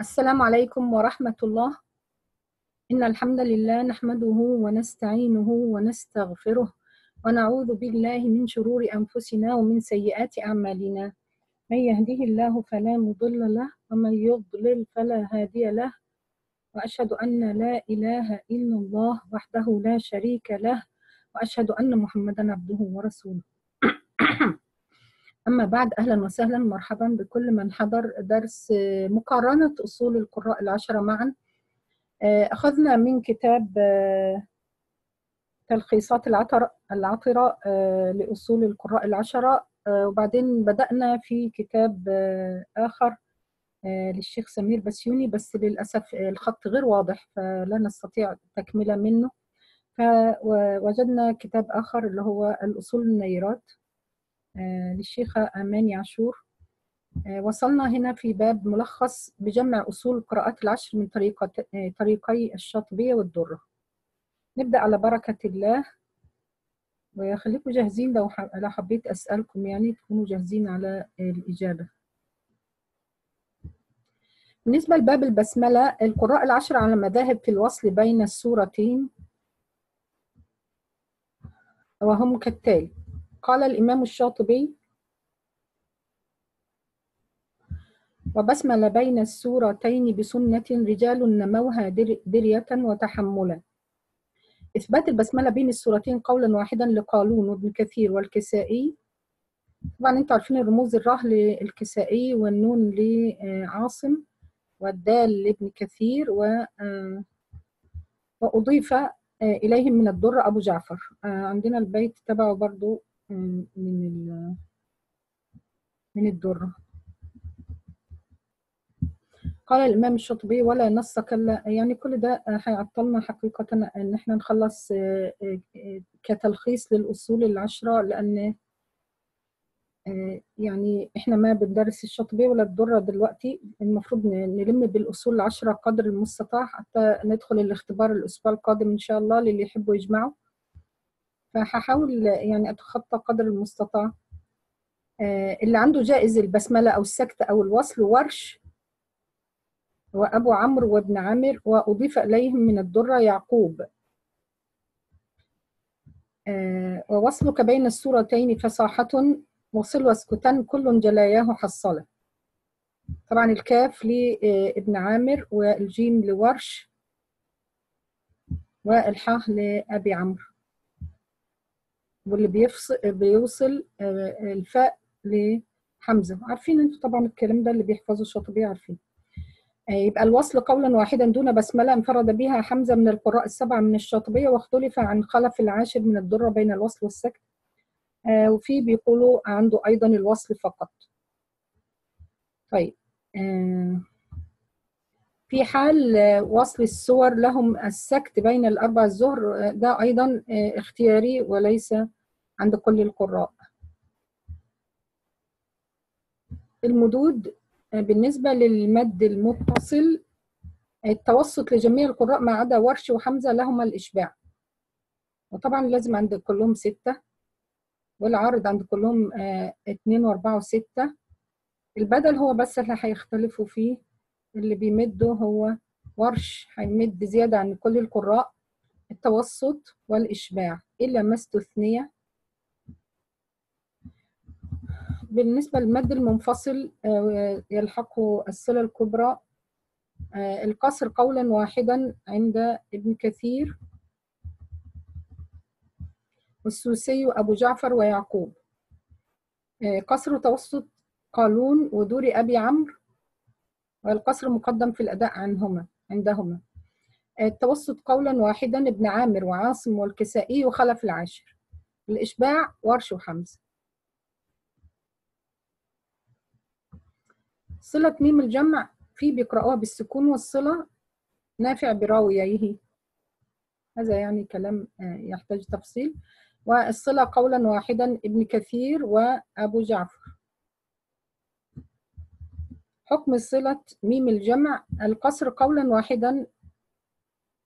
السلام عليكم ورحمة الله. إن الحمد لله نحمده ونستعينه ونستغفره ونعوذ بالله من شرور أنفسنا ومن سيئات أعمالنا. من يهده الله فلا مضل له ومن يضلل فلا هادي له. وأشهد أن لا إله إلا الله وحده لا شريك له. وأشهد أن محمدا عبده ورسوله. أما بعد أهلا وسهلا. مرحبا بكل من حضر درس مقارنة أصول القراء العشرة معا. أخذنا من كتاب تلخيصات العطر العطرة لأصول القراء العشرة. وبعدين بدأنا في كتاب آخر للشيخ سمير بسيوني بس للأسف الخط غير واضح فلا نستطيع تكملة منه. فوجدنا كتاب آخر اللي هو الأصول النيرات. للشيخة أماني عاشور وصلنا هنا في باب ملخص بجمع أصول القراءات العشر من طريقة طريقي الشاطبية والدرة. نبدأ على بركة الله. وخليكم جاهزين لو لو حبيت أسألكم يعني تكونوا جاهزين على الإجابة. بالنسبة لباب البسملة القراء العشر على مذاهب في الوصل بين السورتين وهم كالتالي. قال الإمام الشاطبي وبسمل بين السورتين بسنة رجال نموها درية وتحملا. إثبات البسملة بين السورتين قولا واحدا لقالون وابن كثير والكسائي. طبعا أنتوا عارفين الرموز الراء للكسائي والنون لعاصم والدال لابن كثير و وأضيف إليهم من الدر أبو جعفر. عندنا البيت تبعه برضو من من الدرة قال الإمام الشاطبي ولا نص كلا يعني كل ده هيعطلنا حقيقة إن إحنا نخلص كتلخيص للأصول العشرة لأن يعني إحنا ما بندرس الشاطبي ولا الدرة دلوقتي. المفروض نلم بالأصول العشرة قدر المستطاع حتى ندخل الاختبار الأسبوع القادم إن شاء الله للي يحبوا يجمعوا. فهحاول يعني أتخطى قدر المستطاع. اللي عنده جائز البسملة أو السكت أو الوصل ورش وأبو عمرو وابن عامر وأضيف إليهم من الدرة يعقوب. ووصلك بين السورتين فصاحة وصل واسكتان كل جلاياه حصلة. طبعا الكاف لابن عامر والجيم لورش والحاء لأبي عمرو. واللي بيفصل بيوصل الفاء لحمزة. عارفين أنتوا طبعا الكلام ده اللي بيحفظوا الشاطبية عارفين. يبقى الوصل قولا واحدا دون بسملة انفرد بها حمزة من القراء السبعة من الشاطبية واختلف عن خلف العاشر من الدرة بين الوصل والسكت. وفي بيقولوا عنده أيضا الوصل فقط. طيب في حال وصل السور لهم السكت بين الأربع الظهر ده أيضا اختياري وليس عند كل القراء. المدود بالنسبة للمد المتصل التوسط لجميع القراء ما عدا ورش وحمزة لهما الإشباع. وطبعا لازم عند كلهم ستة والعارض عند كلهم اتنين وأربعة وستة. البدل هو بس اللي هيختلفوا فيه. اللي بيمده هو ورش هيمد زيادة عن كل القراء التوسط والإشباع. إلا ما استثني بالنسبة للمد المنفصل يلحقه الصلة الكبرى القصر قولا واحدا عند ابن كثير والسوسي وأبو جعفر ويعقوب. قصر توسط قالون ودور أبي عمرو والقصر مقدم في الأداء عنهما عندهما. التوسط قولا واحدا ابن عامر وعاصم والكسائي وخلف العاشر. الإشباع ورش وحمزة. صلة ميم الجمع في بيقرأوها بالسكون والصلة. نافع براوييه. هذا يعني كلام يحتاج تفصيل. والصلة قولا واحدا ابن كثير وأبو جعفر. حكم صلة ميم الجمع القصر قولا واحدا.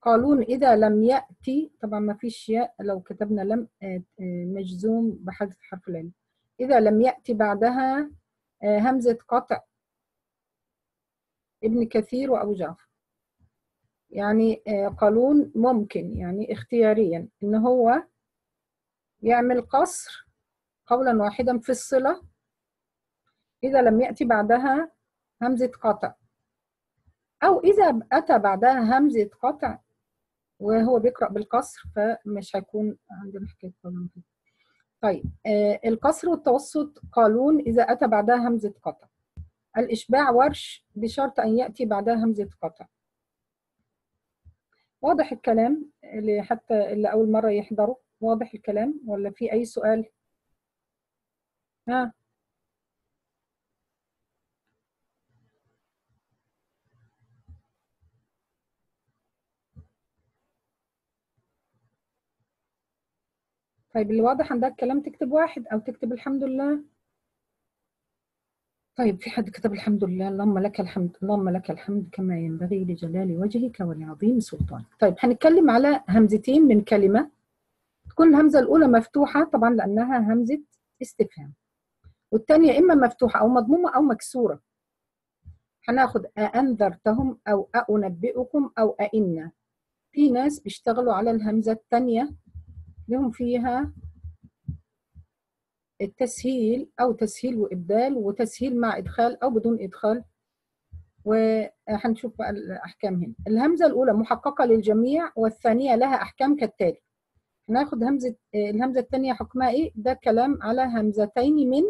قالون إذا لم يأتي طبعا ما فيش ياء لو كتبنا لم مجزوم بحذف حرف العلم إذا لم يأتي بعدها همزة قطع ابن كثير وأبو جعفر. يعني آه، قانون ممكن يعني اختياريا إن هو يعمل قصر قولا واحدا في الصلة. إذا لم يأتي بعدها همزة قطع أو إذا أتى بعدها همزة قطع وهو بيقرأ بالقصر فمش هيكون عندنا حكاية قانون. كده. طيب آه القصر والتوسط قالون إذا أتى بعدها همزة قطع الإشباع ورش بشرط أن يأتي بعدها همزة قطع واضح الكلام اللي حتى اللي أول مرة يحضروا واضح الكلام ولا في أي سؤال؟ ها؟ طيب اللي واضح عندها الكلام تكتب واحد أو تكتب الحمد لله. طيب في حد كتب الحمد لله؟ اللهم لك الحمد اللهم لك الحمد كما ينبغي لجلال وجهك ولعظيم سلطانك. طيب هنتكلم على همزتين من كلمة. تكون الهمزة الأولى مفتوحة طبعا لأنها همزة استفهام. والثانية إما مفتوحة أو مضمومة أو مكسورة. هناخد أأنذرتهم أو أأنبئكم أو أئنا. في ناس بيشتغلوا على الهمزة الثانية. لهم فيها التسهيل أو تسهيل وإبدال وتسهيل مع إدخال أو بدون إدخال. وهنشوف بقى الأحكام هنا. الهمزة الأولى محققة للجميع والثانية لها أحكام كالتالي. هناخد همزة الهمزة الثانية حكمها إيه؟ ده كلام على همزتين من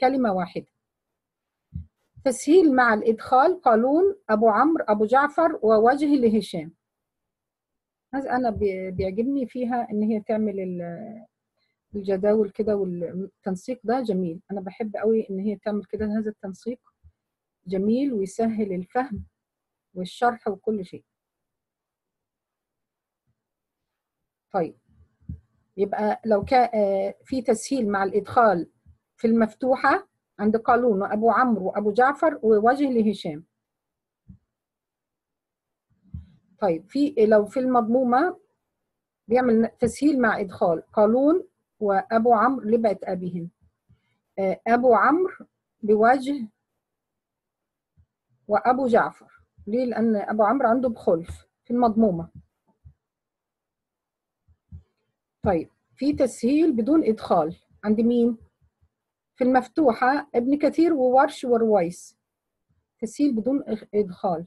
كلمة واحدة. تسهيل مع الإدخال قالون أبو عمرو أبو جعفر ووجه لهشام. هذا أنا بيعجبني فيها إن هي تعمل الجداول كده والتنسيق ده جميل. أنا بحب قوي إن هي تعمل كده هذا التنسيق جميل ويسهل الفهم والشرح وكل شيء. طيب يبقى لو كان في تسهيل مع الإدخال في المفتوحة عند قالون وأبو عمرو وأبو جعفر ووجه لهشام. طيب في لو في المضمومة بيعمل تسهيل مع إدخال قالون وأبو عمرو لبعة أبيهم أبو عمرو بوجه وأبو جعفر. ليه؟ لأن أبو عمرو عنده بخلف في المضمومة. طيب في تسهيل بدون إدخال. عند مين؟ في المفتوحة ابن كثير وورش ورويس. تسهيل بدون إدخال.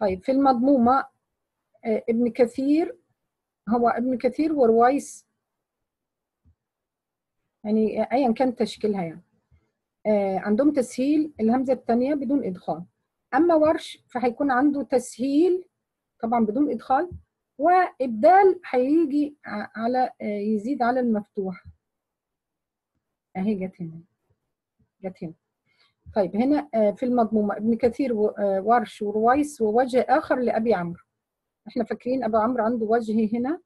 طيب في المضمومة ابن كثير هو ابن كثير ورويس يعني ايا كان تشكيلها يعني. عندهم تسهيل الهمزة الثانية بدون إدخال. أما ورش فهيكون عنده تسهيل طبعا بدون إدخال وإبدال هيجي على يزيد على المفتوح. أهي جت هنا. جت هنا. طيب هنا في المضمومة ابن كثير ورش ورويس ووجه آخر لأبي عمرو. إحنا فاكرين أبو عمرو عنده وجه هنا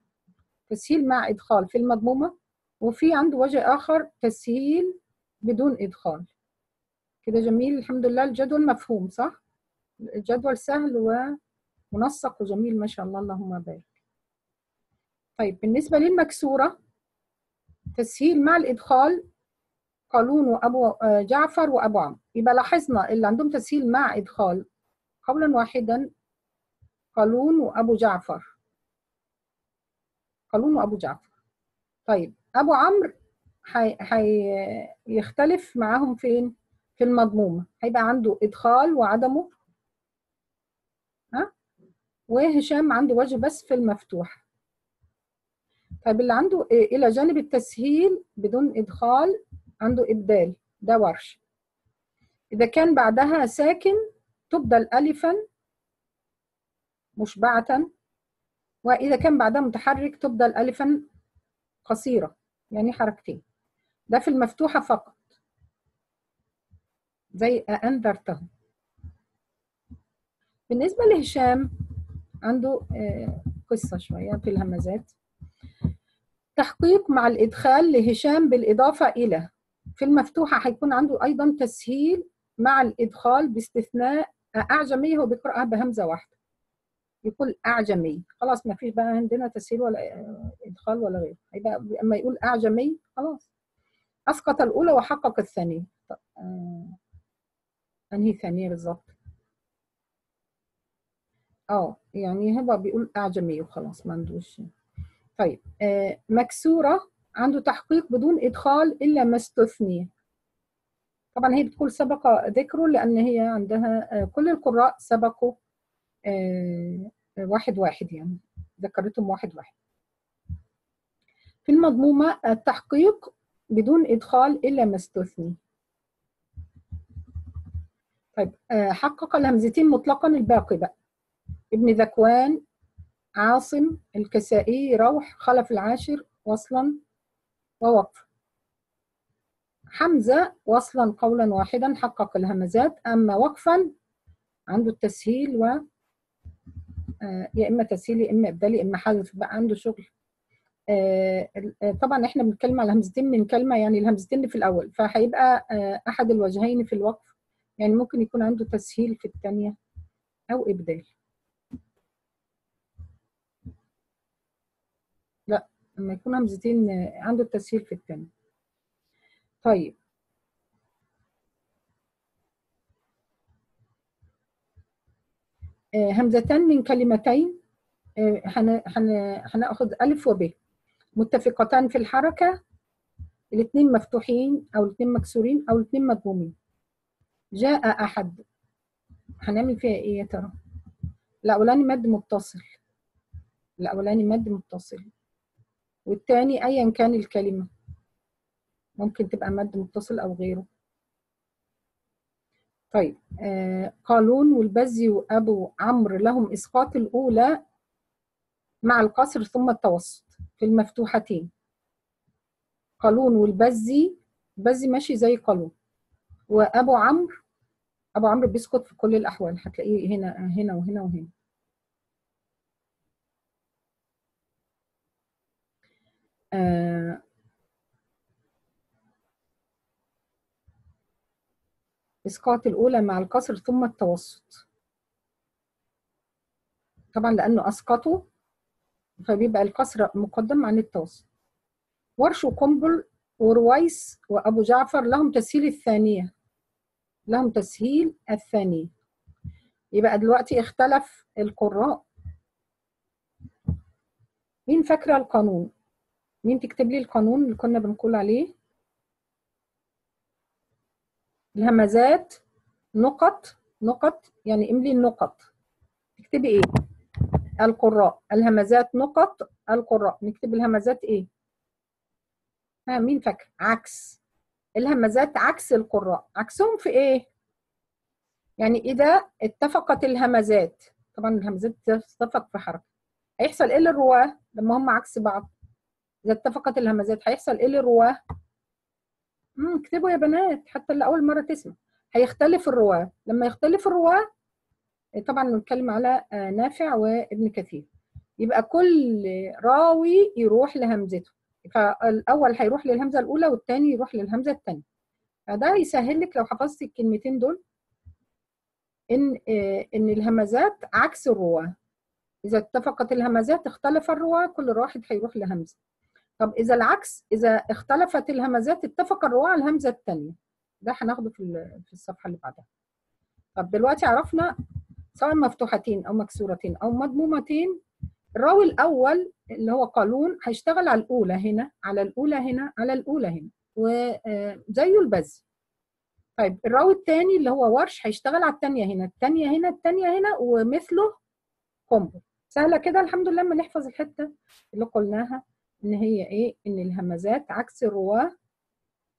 تسهيل مع إدخال في المضمومة وفي عنده وجه آخر تسهيل بدون إدخال. كده جميل الحمد لله الجدول مفهوم صح؟ الجدول سهل ومنسق وجميل ما شاء الله اللهم بارك. طيب بالنسبة للمكسورة تسهيل مع الإدخال قالون وأبو جعفر وأبو عمرو. يبقى لاحظنا اللي عندهم تسهيل مع إدخال قولا واحدا قالون وأبو جعفر. قالون وأبو جعفر. طيب أبو عمرو هيختلف معاهم فين؟ في المضمومه هيبقى عنده إدخال وعدمه. ها؟ وهشام عنده وجه بس في المفتوح. طيب اللي عنده إلى جانب التسهيل بدون إدخال عنده إبدال. ده ورش. إذا كان بعدها ساكن تبدل الفا مشبعة وإذا كان بعدها متحرك تبدل ألفا قصيرة يعني حركتين. ده في المفتوحة فقط. زي أنذرته. بالنسبة لهشام عنده قصة شوية في الهمزات. تحقيق مع الإدخال لهشام بالإضافة إلى في المفتوحة هيكون عنده أيضا تسهيل مع الإدخال باستثناء أعجمية هو بيقرأها بهمزة واحدة. يقول أعجمي. خلاص ما فيش بقى عندنا تسهيل ولا إدخال ولا غيره. هيبقى أما يقول أعجمي خلاص. أسقط الأولى وحقق الثانية. أنهي ثانية بالظبط؟ آه يعني هو بيقول أعجمي وخلاص ما عندوش. طيب آه مكسورة عنده تحقيق بدون إدخال إلا ما استثني. طبعا هي بتقول سبق ذكره لأن هي عندها آه كل القراء سبقوا آه واحد واحد يعني ذكرتهم واحد واحد. في المضمومة التحقيق بدون إدخال إلا ما استثني. طيب آه حقق الهمزتين مطلقا الباقي بقى. ابن ذكوان عاصم الكسائي روح خلف العاشر وصلا ووقف. حمزة وصلا قولا واحدا حقق الهمزات. أما وقفا عنده التسهيل و آه يا إما تسهيل يا إما إبدال يا إما حذف بقى عنده شغل. آه طبعا إحنا بنتكلم على همزتين من كلمة يعني الهمزتين في الأول. فهيبقى آه أحد الوجهين في الوقف. يعني ممكن يكون عنده تسهيل في الثانية أو إبدال. لا لما يكون همزتين عنده التسهيل في الثانية. طيب. همزتان من كلمتين. هناخد ألف وب. متفقتان في الحركة. الاثنين مفتوحين أو الاثنين مكسورين أو الاثنين مضمومين. جاء أحد. هنعمل فيها إيه يا ترى؟ الأولاني مد متصل. الأولاني مد متصل. والتاني أيا كان الكلمة. ممكن تبقى مد متصل أو غيره. طيب آه قالون والبزي وأبو عمرو لهم إسقاط الأولى مع القصر ثم التوسط في المفتوحتين. قالون والبزي بزي ماشي زي قالون. وأبو عمرو أبو عمرو بيسقط في كل الأحوال هتلاقيه هنا هنا وهنا وهنا. آه إسقاط الأولى مع الكسر ثم التوسط. طبعا لأنه أسقطه فبيبقى الكسر مقدم عن التوسط. ورش وقنبل ورويس وأبو جعفر لهم تسهيل الثانية. لهم تسهيل الثانية. يبقى دلوقتي اختلف القراء. مين فاكرة القانون؟ مين تكتب لي القانون اللي كنا بنقول عليه؟ الهمزات نقط نقط يعني املي النقط. تكتبي إيه؟ القراء. الهمزات نقط القراء. نكتب الهمزات إيه؟ ها مين فاكر؟ عكس. الهمزات عكس القراء. عكسهم في إيه؟ يعني اذا اتفقت الهمزات طبعا الهمزات تتفق في حركة. هيحصل إيه للرواة لما هم عكس بعض؟ إذا اتفقت الهمزات هيحصل إيه للرواة؟ امم اكتبوا يا بنات حتى اللي أول مرة تسمع. هيختلف الرواة. لما يختلف الرواة طبعا بنتكلم على نافع وابن كثير. يبقى كل راوي يروح لهمزته. فالأول هيروح للهمزة الأولى والثاني يروح للهمزة الثانية فده يسهل لك لو حفظتي الكلمتين دول إن إن الهمزات عكس الرواة. إذا اتفقت الهمزات اختلف الرواة كل واحد هيروح لهمزة. طب إذا العكس إذا اختلفت الهمزات اتفق الرواة على الهمزة الثانية ده هناخده في في الصفحة اللي بعدها. طب دلوقتي عرفنا سواء مفتوحتين أو مكسورتين أو مضمومتين الراوي الأول اللي هو قانون هيشتغل على الأولى هنا على الأولى هنا على الأولى هنا وزيه البز طيب الراوي الثاني اللي هو ورش هيشتغل على الثانية هنا الثانية هنا الثانية هنا ومثله كومبو. سهلة كده؟ الحمد لله لما نحفظ الحتة اللي قلناها. إن هي إيه؟ إن الهمزات عكس الرواة.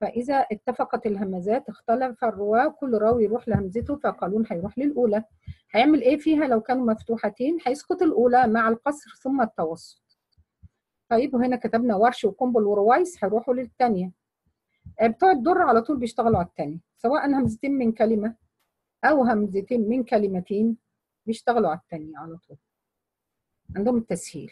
فإذا اتفقت الهمزات اختلف الرواة كل راوي يروح لهمزته فقالون هيروح للأولى. هيعمل إيه فيها؟ لو كانوا مفتوحتين هيسقط الأولى مع القصر ثم التوسط. طيب وهنا كتبنا ورش وقنبل ورويس هيروحوا للثانيه بتوع الدر على طول بيشتغلوا على الثانية سواء همزتين من كلمة أو همزتين من كلمتين بيشتغلوا على الثانية على طول. عندهم التسهيل.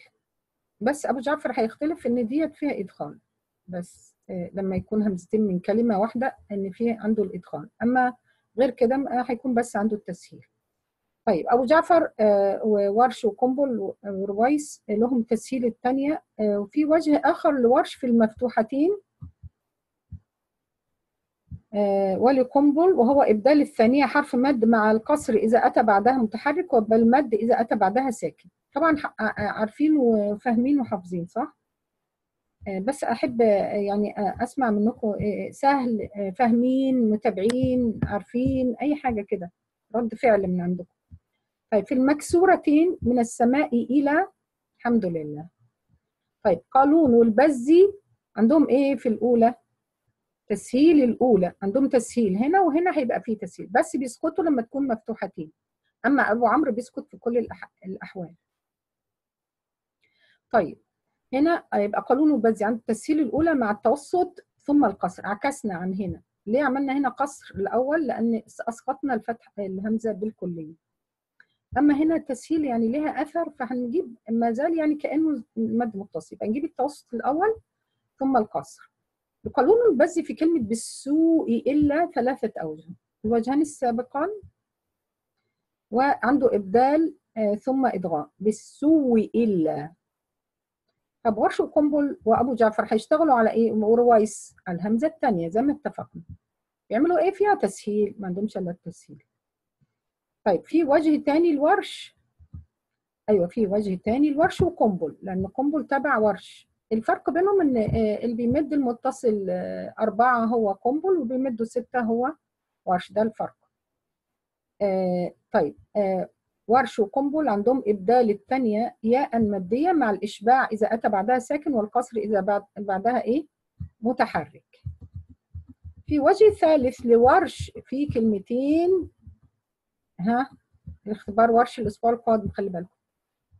بس أبو جعفر هيختلف إن ديت فيها ادخال بس لما يكون همزتين من كلمة واحدة إن في عنده الادخال أما غير كده هيكون بس عنده التسهيل. طيب أبو جعفر وورش وقنبل ورويس لهم تسهيل الثانية وفي وجه آخر لورش في المفتوحتين آه، ولقنبل وهو إبدال الثانية حرف مد مع القصر إذا أتى بعدها متحرك وبالمد إذا أتى بعدها ساكن طبعا ح- ع- عارفين وفاهمين وحافظين صح؟ آه، بس أحب آه، يعني آه، أسمع منكم آه، سهل آه، فاهمين متابعين عارفين أي حاجة كده رد فعل من عندكم طيب في المكسورتين من السماء إلى الحمد لله طيب قالون والبزي عندهم إيه في الأولى؟ تسهيل الأولى عندهم تسهيل هنا وهنا هيبقى فيه تسهيل بس بيسكتوا لما تكون مفتوحتين أما أبو عمرو بيسكت في كل الأحوال. طيب هنا هيبقى قانون البذي عند التسهيل الأولى مع التوسط ثم القصر عكسنا عن هنا. ليه عملنا هنا قصر الأول؟ لأن أسقطنا الفتح الهمزة بالكلية. أما هنا التسهيل يعني لها أثر فهنجيب ما زال يعني كأنه مد متصل فنجيب التوسط الأول ثم القصر. بقانون البذي في كلمة بالسوء إلا ثلاثة أوجه. الوجهان السابقان وعنده إبدال آه، ثم إدغام بالسوء إلا. طب ورش وقنبل وأبو جعفر هيشتغلوا على إيه؟ ورويس على الهمزة الثانية زي ما اتفقنا. بيعملوا إيه؟ فيها تسهيل. ما عندهمش إلا التسهيل. طيب في وجه تاني الورش؟ أيوه في وجه تاني الورش وقنبل لأن قنبل تبع ورش. الفرق بينهم إن آه، اللي بيمد المتصل آه، أربعة هو قنبل وبيمدوا ستة هو ورش. ده الفرق. آه، طيب ورش وقنبل عندهم إبدال الثانية ياء مادية مع الإشباع إذا أتى بعدها ساكن والقصر إذا بعد بعدها إيه؟ متحرك. في وجه ثالث لورش في كلمتين ها الاختبار ورش الأسبوع القادم خلي بالكم.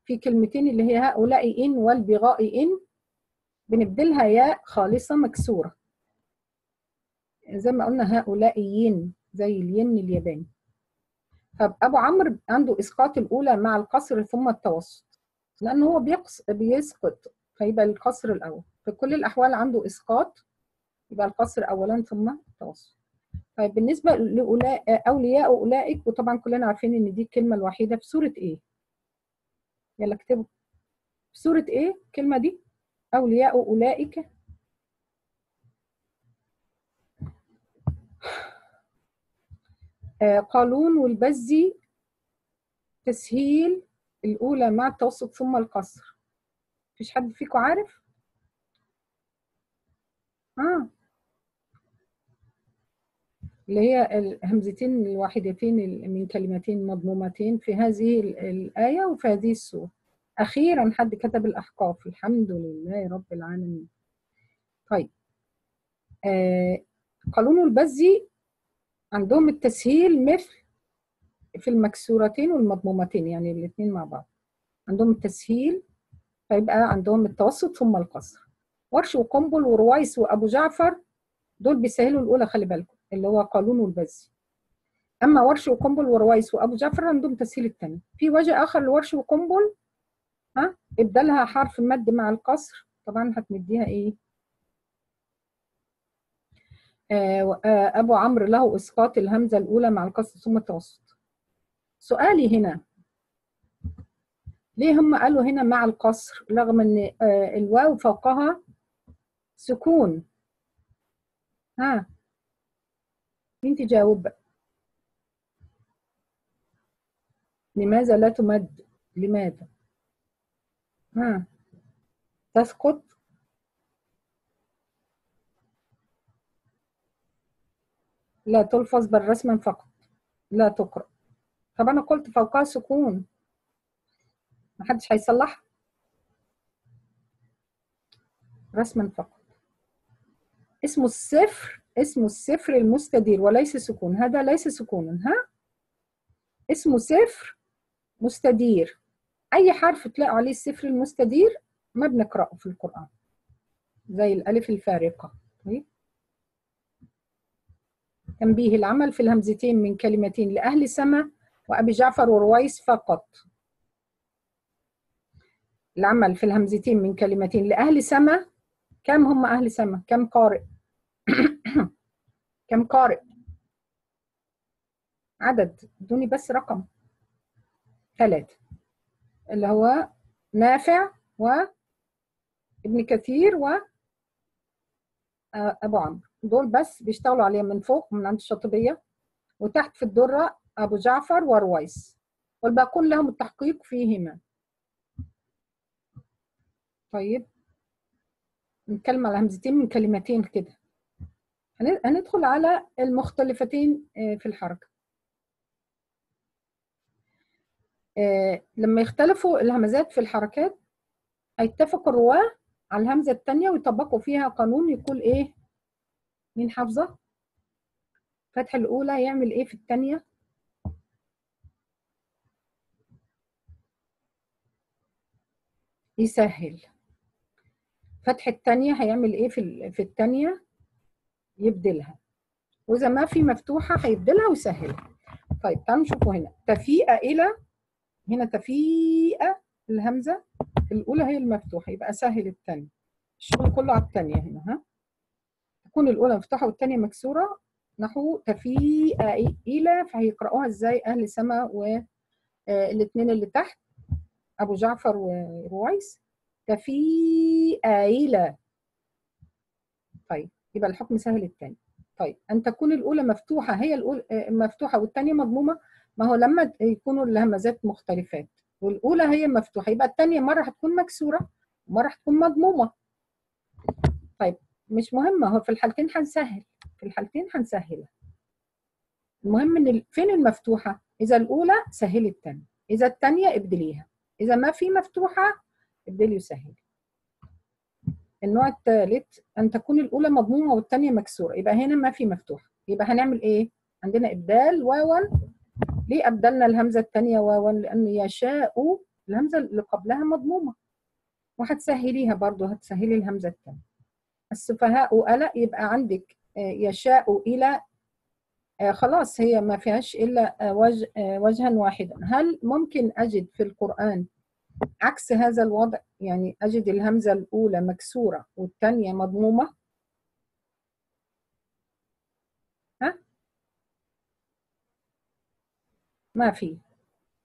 في كلمتين اللي هي هؤلاء إن والبغاء إن بنبدلها ياء خالصة مكسورة. زي ما قلنا هؤلاء ين زي الين الياباني. طب أبو عمرو عنده إسقاط الأولى مع القصر ثم التوسط لأنه هو بيقص بيسقط فيبقى القصر الأول. في كل الأحوال عنده إسقاط يبقى القصر أولا ثم التوسط. طيب بالنسبة لأولاء أولياء أولئك وطبعا كلنا عارفين إن دي الكلمة الوحيدة في سورة إيه؟ يلا اكتبوا. في سورة إيه الكلمة دي؟ أولياء أولئك. آه، قالون والبزي تسهيل الأولى مع التوسط ثم القصر. مفيش حد فيكم عارف؟ آه. اللي هي الهمزتين الواحدتين من كلمتين مضمومتين في هذه ال- الآية وفي هذه السورة. أخيرا حد كتب الأحقاف. الحمد لله رب العالمين. طيب. آه قانون البزي عندهم التسهيل مثل في المكسورتين والمضمومتين يعني الاثنين مع بعض. عندهم التسهيل فيبقى عندهم التوسط ثم القصر. ورش وقنبل ورويس وأبو جعفر دول بيسهلوا الأولى خلي بالكم اللي هو قانون والبزي أما ورش وقنبل ورويس وأبو جعفر عندهم تسهيل الثاني في وجه آخر لورش وقنبل ها؟ ابدالها حرف مد مع القصر. طبعا هتمديها إيه؟ آه آه أبو عمرو له إسقاط الهمزة الأولى مع القصر ثم التوسط. سؤالي هنا. ليه هم قالوا هنا مع القصر؟ رغم إن آه الواو فوقها سكون. ها؟ مين تجاوب؟ بقى لماذا لا تمد؟ لماذا؟ ها تسقط لا تلفظ بل رسما فقط. لا تقرأ. طب أنا قلت فوقها سكون. محدش هيصلح رسما فقط. اسمه الصفر اسمه الصفر المستدير وليس سكون. هذا ليس سكونا ها؟ اسمه صفر مستدير. أي حرف تلاقوا عليه الصفر المستدير ما بنقرأه في القرآن. زي الألف الفارقة. طيب. تنبيه العمل في الهمزتين من كلمتين لأهل سما وأبي جعفر ورويس فقط. العمل في الهمزتين من كلمتين لأهل سما. كم هم أهل سما؟ كم قارئ؟ كم قارئ؟ عدد. ادوني بس رقم. ثلاثة. اللي هو نافع وابن كثير و أبو عمرو. دول بس بيشتغلوا عليها من فوق من عند الشاطبية. وتحت في الدرة أبو جعفر ورويس. والباقون لهم التحقيق فيهما. طيب. نتكلم على همزتين من كلمتين كده. هندخل على المختلفتين في الحركة. لما يختلفوا الهمزات في الحركات هيتفق الرواة على الهمزة التانية ويطبقوا فيها قانون يقول إيه؟ مين حافظة؟ فتح الأولى يعمل إيه في التانية؟ يسهل. فتح التانية هيعمل إيه في في التانية؟ يبدلها. وإذا ما في مفتوحة هيبدلها ويسهلها. طيب تعالوا نشوفوا هنا. تفيئة إلى هنا تفيئة الهمزة الأولى هي المفتوحة يبقى سهل الثانية الشغل كله على الثانية هنا ها؟ تكون الأولى مفتوحة والثانية مكسورة نحو تفيئة إلى فهيقرأوها إزاي؟ أهل سما والاثنين اللي تحت أبو جعفر ورويس تفيئة إلى. طيب يبقى الحكم سهل الثاني طيب أن تكون الأولى مفتوحة هي الأولى مفتوحة والثانية مضمومة ما هو لما يكونوا الهمزات مختلفات والأولى هي مفتوحة يبقى الثانية مرة هتكون مكسورة ومرة هتكون مضمومة. طيب مش مهم هو في الحالتين هنسهل في الحالتين هنسهلها. المهم إن فين المفتوحة؟ إذا الأولى سهلي الثانية إذا الثانية ابدليها إذا ما في مفتوحة ابدلي وسهلي. النوع الثالث أن تكون الأولى مضمومة والثانية مكسورة يبقى هنا ما في مفتوحة يبقى هنعمل إيه؟ عندنا إبدال واوا ليه أبدلنا الهمزة الثانية واوا؟ لأن يشاء الهمزة اللي قبلها مضمومة. وهتسهليها برضو هتسهلي الهمزة الثانية السفهاء ألا يبقى عندك يشاء إلى خلاص هي ما فيهاش إلا وجه وجها واحدا. هل ممكن أجد في القرآن عكس هذا الوضع؟ يعني أجد الهمزة الأولى مكسورة والثانية مضمومة ها ما في.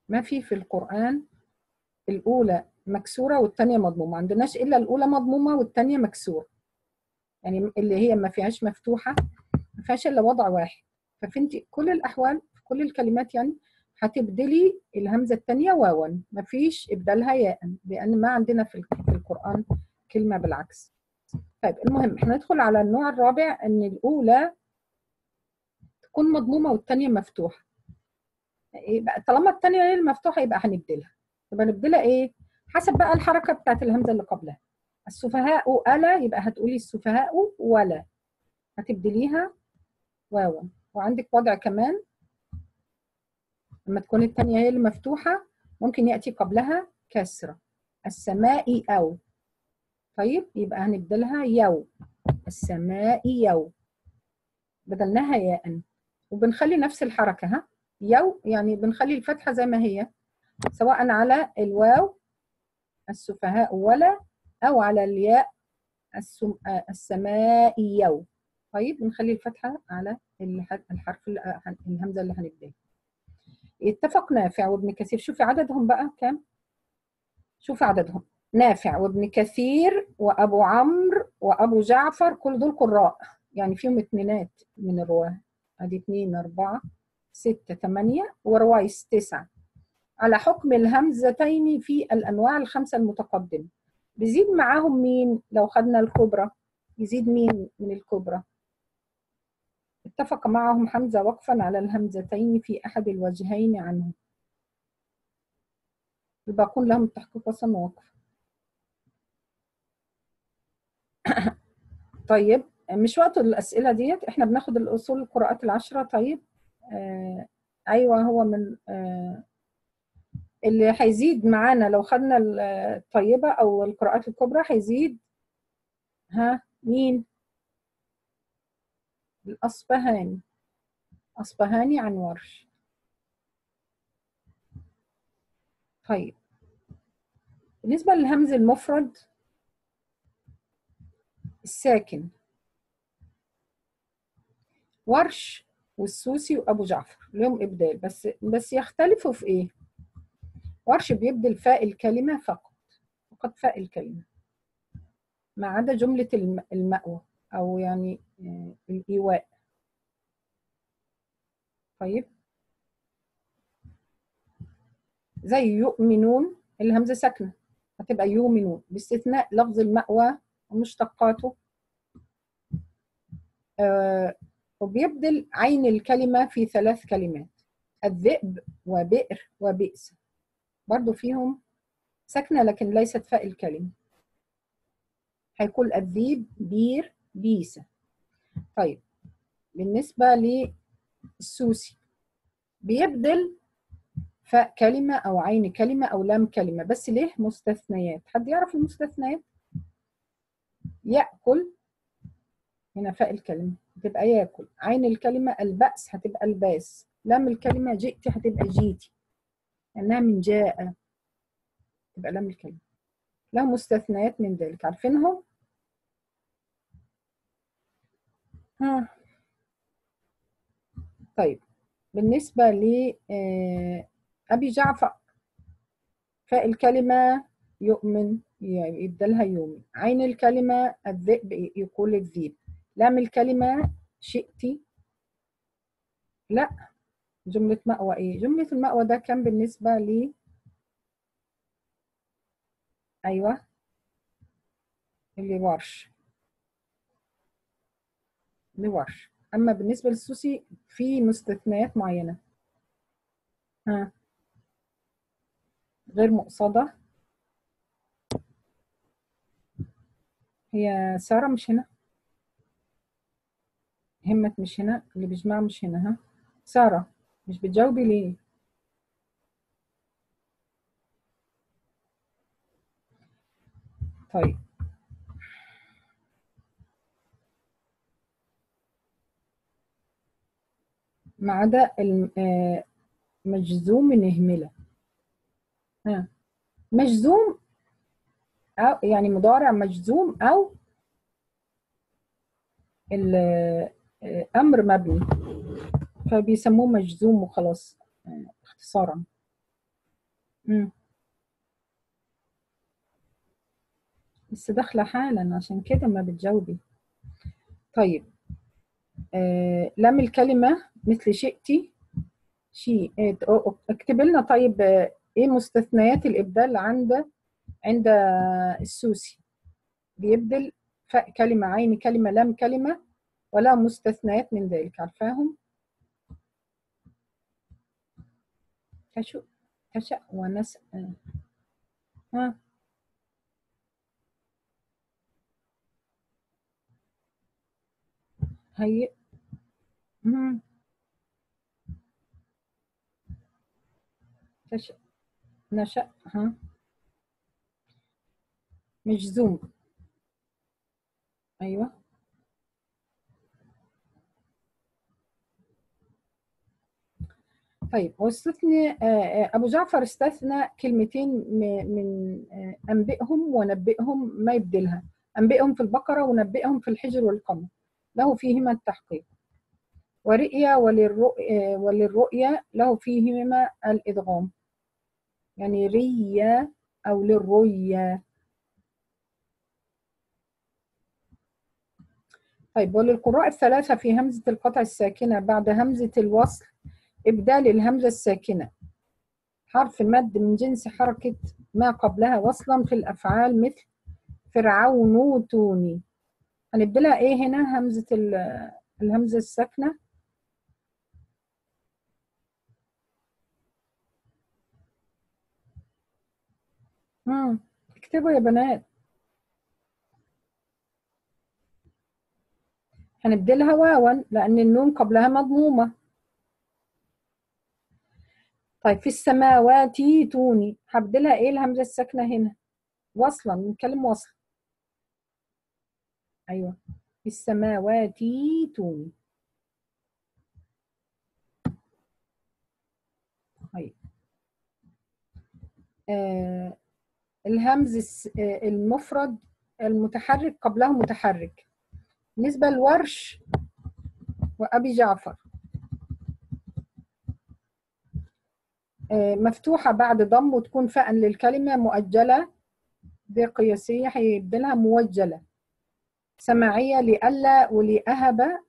ما في في القرآن الأولى مكسورة والثانية مضمومة. ما عندناش إلا الأولى مضمومة والثانية مكسورة. يعني اللي هي ما فيهاش مفتوحة ما فيهاش إلا وضع واحد. ففي كل الأحوال في كل الكلمات يعني هتبدلي الهمزة الثانية واوا. ما فيش إبدالها ياء لأن ما عندنا في القرآن كلمة بالعكس. طيب المهم إحنا ندخل على النوع الرابع إن الأولى تكون مضمومة والثانية مفتوحة. يبقى طالما الثانية هي المفتوحة يبقى هنبدلها. يبقى نبدلها إيه؟ حسب بقى الحركة بتاعت الهمزة اللي قبلها. السفهاء ألا يبقى هتقولي السفهاء ولا. هتبدليها واوا وعندك وضع كمان. لما تكون الثانية هي المفتوحة ممكن يأتي قبلها كسرة. السماء أو طيب يبقى هنبدلها يو. السماء يو. بدلناها ياء. وبنخلي نفس الحركة ها؟ يو يعني بنخلي الفتحة زي ما هي سواء على الواو السفهاء ولا أو على الياء السم... السماء يو. طيب بنخلي الفتحة على الحرف الهمزة اللي هنبدأها. اتفق نافع وابن كثير. شوفي عددهم بقى كام؟ شوفي عددهم. نافع وابن كثير وأبو عمرو وأبو جعفر كل دول قراء. يعني فيهم اثنينات من الرواة. أدي اثنين أربعة. ستة ثمانية وروايس تسعة. على حكم الهمزتين في الأنواع الخمسة المتقدمه بيزيد معاهم مين؟ لو خدنا الكبرى يزيد مين من الكبرى؟ اتفق معهم حمزة وقفا على الهمزتين في أحد الوجهين عنه. الباقون لهم التحقيق وصم وقف طيب مش وقت الأسئلة ديت؟ إحنا بناخد الأصول القراءات العشرة. طيب آه أيوة هو من آه اللي هيزيد معانا. لو خدنا الطيبة أو القراءات الكبرى هيزيد ها مين؟ الأصبهاني. أصبهاني عن ورش طيب بالنسبة للهمز المفرد الساكن. ورش والسوسي وأبو جعفر لهم إبدال بس بس يختلفوا في إيه؟ ورش بيبدل فاء الكلمة فقط فقط فاء الكلمة. ما عدا جملة المأوى أو يعني الإيواء. طيب. زي يؤمنون الهمزة ساكنة. هتبقى يؤمنون. باستثناء لفظ المأوى ومشتقاته. آه وبيبدل عين الكلمة في ثلاث كلمات. الذئب وبئر وبئس. برضو فيهم ساكنة لكن ليست فاء الكلمة. هيقول الذيب بير بيسة طيب بالنسبة للسوسي بيبدل فاء كلمة أو عين كلمة أو لام كلمة بس ليه مستثنيات؟ حد يعرف المستثنيات؟ يأكل هنا فاء الكلمة. هتبقى ياكل. عين الكلمة البأس هتبقى الباس. لام الكلمة جئتي هتبقى جيتي. لأنها من جاء. تبقى لام الكلمة. لها مستثنيات من ذلك. عارفينهم؟ ها. طيب. بالنسبة ل أبي جعفر. فاء الكلمة يؤمن يبدلها يؤمن عين الكلمة الذئب يقول الذيب لام الكلمة شئتي. لا. جملة مأوى إيه؟ جملة المأوى ده كان بالنسبة ل أيوه. اللي ورش. لورش أما بالنسبة للسوسي في مستثنيات معينة. ها. غير مقصدة. هي سارة مش هنا. همت مش هنا اللي بيجمع مش هنا ها؟ سارة مش بتجاوبي ليه؟ طيب. ما عدا مجزوم من إهملة ها. مجزوم أو يعني مضارع مجزوم أو الأمر مبني. فبيسموه مجزوم وخلاص اختصارا. مم. بس داخلة حالا عشان كده ما بتجاوبي. طيب آه لام الكلمة مثل شئتي شي اكتب لنا طيب إيه مستثنيات الإبدال عند عند السوسي؟ بيبدل فاء كلمة عين كلمة لام كلمة ولا مستثنيات من ذلك عارفاهم؟ تشو تشأ ونسأ ها. هيئ مم. تشأ نشأ ها. مجزوم أيوة. طيب واستثني أبو جعفر استثنى كلمتين من أنبئهم ونبئهم ما يبدلها أنبئهم في البقرة ونبئهم في الحجر والقمر. له فيهما التحقيق. ورئية وللرؤية, وللرؤية له فيهما الإدغام. يعني رية أو للرؤية طيب وللقراء الثلاثة في همزة القطع الساكنة بعد همزة الوصل إبدال الهمزة الساكنة. حرف مد من جنس حركة ما قبلها وصلا في الأفعال مثل فرعون توني هنبدلها إيه هنا؟ همزة الهمزة الساكنة. اكتبوا يا بنات. هنبدلها واوا لأن النون قبلها مضمومة. طيب في السماوات توني هبدلها إيه الهمزة الساكنة هنا؟ وصلا بنتكلم وصل. أيوه. في السماوات توني طيب. آه الهمز المفرد المتحرك قبله متحرك. بالنسبة لورش وأبي جعفر. مفتوحة بعد ضم وتكون فاء للكلمة مؤجلة. دي قياسية هيبدلها موجلة. سماعية لألا ولأهب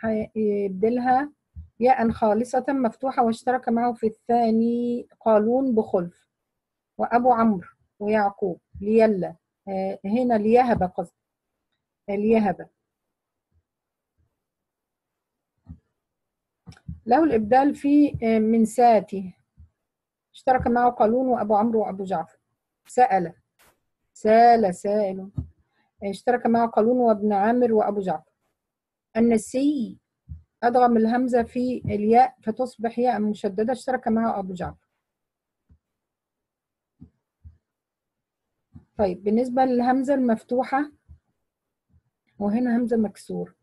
هيبدلها ياء خالصة مفتوحة واشترك معه في الثاني قالون بخلف. وأبو عمرو ويعقوب ليلا. آه، هنا ليهب قصد. آه، ليهب. له الإبدال في آه، من ساتي اشترك معه قالون وأبو عمرو وأبو جعفر. سأل. سال سائل. اشترك معه قالون وابن عامر وأبو جعفر. النسي أدغم الهمزة في الياء فتصبح ياء مشددة. اشترك معه أبو جعفر. طيب بالنسبة للهمزة المفتوحة وهنا همزة مكسور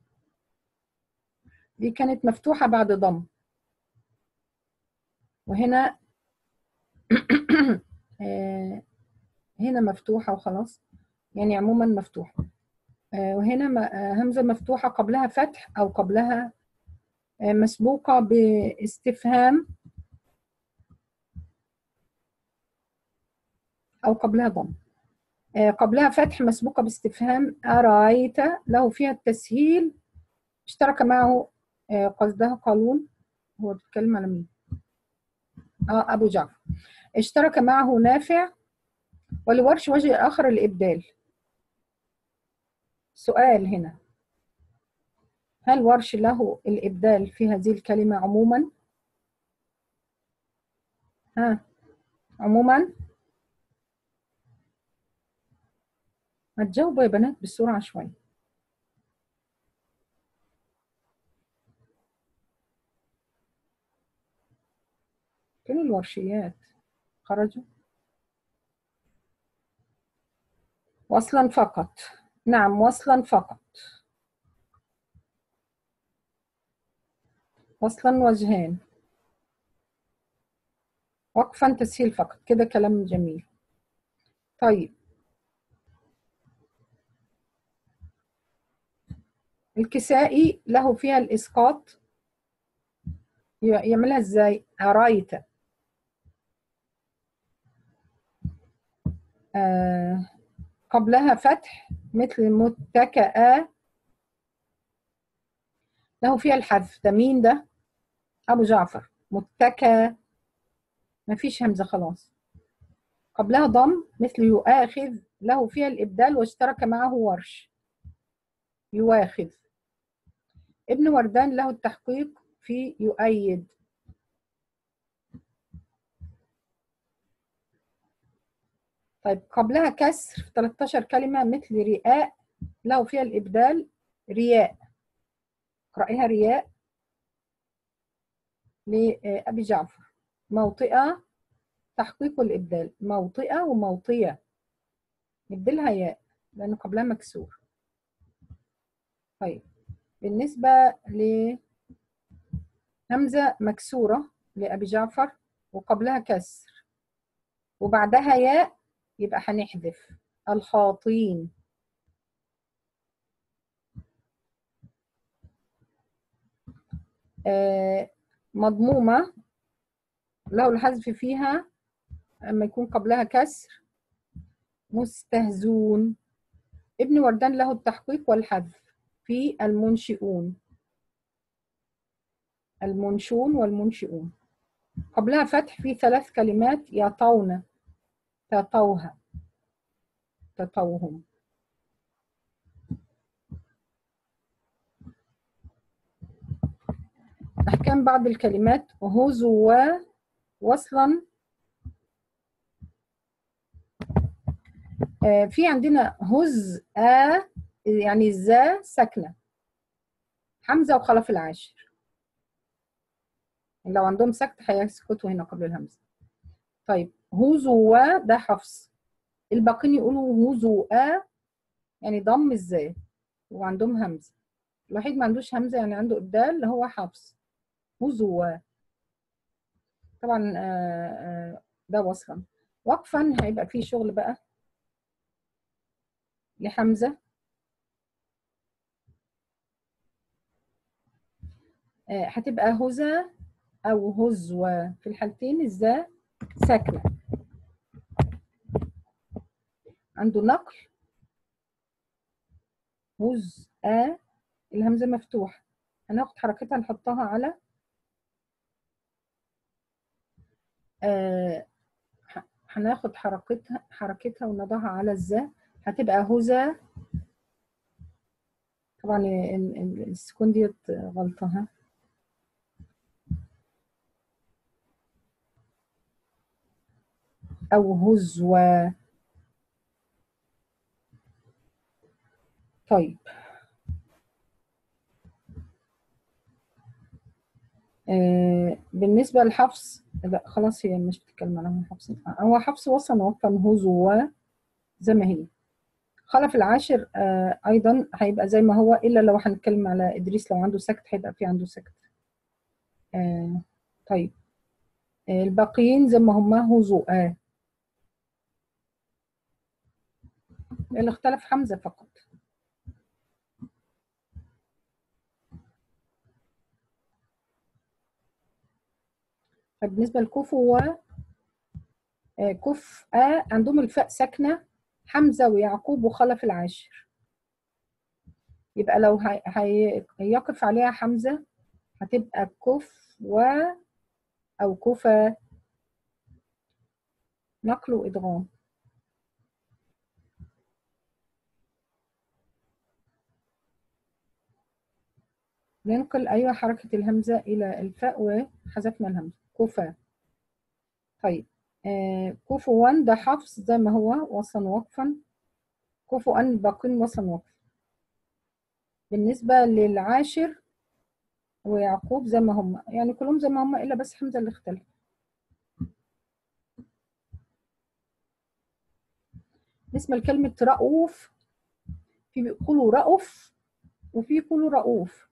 دي كانت مفتوحة بعد ضم. وهنا هنا مفتوحة وخلاص. يعني عموما مفتوحة. آه، وهنا آه، همزة مفتوحة قبلها فتح أو قبلها آه، مسبوقة باستفهام أو قبلها ضم. آه، قبلها فتح مسبوقة باستفهام. أرأيت؟ له فيها التسهيل. اشترك معه آه، قصدها قالون. هو بيتكلم على مين؟ آه أبو جعفر. اشترك معه نافع. ولورش وجه آخر الإبدال. سؤال هنا. هل ورش له الإبدال في هذه الكلمة عموما؟ ها عموما. ما تجاوبوا يا بنات بسرعة شوية فين الورشيات خرجوا. وصلا فقط. نعم وصلا فقط. وصلا وجهان وقفا تسهيل فقط. كده كلام جميل. طيب. الكسائي له فيها الإسقاط. يعملها إزاي؟ أرأيت. قبلها فتح مثل متكئة له فيها الحذف ده. مين ده؟ أبو جعفر. متكى مفيش همزة خلاص. قبلها ضم مثل يؤاخذ. له فيها الإبدال واشترك معه ورش. يواخذ ابن وردان له التحقيق في يؤيد. طيب قبلها كسر في 13 كلمة مثل رئاء له فيها الإبدال رياء. اقرأيها رياء لأبي جعفر. موطئة تحقيق الإبدال. موطئة وموطية. نبدلها ياء لأن قبلها مكسور. طيب بالنسبة لهمزة مكسورة لأبي جعفر وقبلها كسر. وبعدها ياء يبقى هنحذف. الخاطين. آه، مضمومة. له الحذف فيها أما يكون قبلها كسر. مستهزون. ابن وردان له التحقيق والحذف في المنشئون. المنشون والمنشئون. قبلها فتح في ثلاث كلمات يطون تطوها. تطوهم. أحكام بعض الكلمات. هزوا وصلا. آه، في عندنا هز آ يعني الزا ساكنة. حمزة وخلف العاشر. لو عندهم سكت هيسكتوا هنا قبل الهمزة. طيب هزوا ده حفص الباقيين يقولوا هزوا يعني ضم الزاي وعندهم همزة. الوحيد ما عندوش همزة يعني عنده اللي هو حفص هزوا طبعا آه، آه، ده وصلا وقفا هيبقى فيه شغل بقى. لحمزة. آه، هتبقى هزا أو هزوة في الحالتين الزاء ساكنة. عنده نقل هز آ الهمزة مفتوحة. هناخد حركتها نحطها على آه هناخد حركتها حركتها ونضعها على الزا هتبقى هزا طبعا السكون ديت غلطة ها. أو هزوة طيب. آه بالنسبة للحفص لا خلاص هي مش بتتكلم على حفص. هو حفص وصل وكان هزوة زي ما هي. خلف العاشر آه أيضا هيبقى زي ما هو إلا لو هنتكلم على إدريس لو عنده سكت هيبقى في عنده سكت. آه طيب. الباقيين زي ما هما هزوء اللي اختلف حمزة فقط. بالنسبة لكوف و كف آ عندهم الفاء ساكنة حمزة ويعقوب وخلف العاشر. يبقى لو هيقف عليها حمزة هتبقى كف و أو كفا نقل وإدغام. ننقل أيوة حركة الهمزة إلى الفاء وحذفنا الهمزة. كفا طيب آه كفوا ده حفص زي ما هو وصلا وقفا. كفوا باقين وصلا وقفا. بالنسبة للعاشر ويعقوب زي ما هم يعني كلهم زي ما هم إلا بس حمزة اللي اختلف. بالنسبة لكلمة رؤوف في بيقولوا رؤوف وفي يقولوا رؤوف.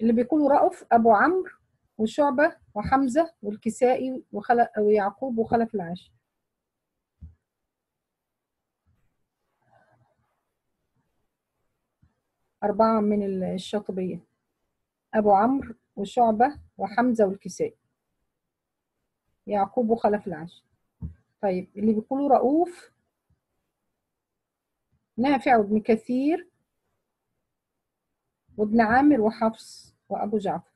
اللي بيقولوا رؤوف أبو عمرو وشعبة وحمزة والكسائي وخلق ويعقوب وخلف العاشر أربعة من الشاطبية. أبو عمرو وشعبة وحمزة والكسائي. يعقوب وخلف العاشر طيب اللي بيقولوا رؤوف نافع وابن كثير وابن عامر وحفص وأبو جعفر.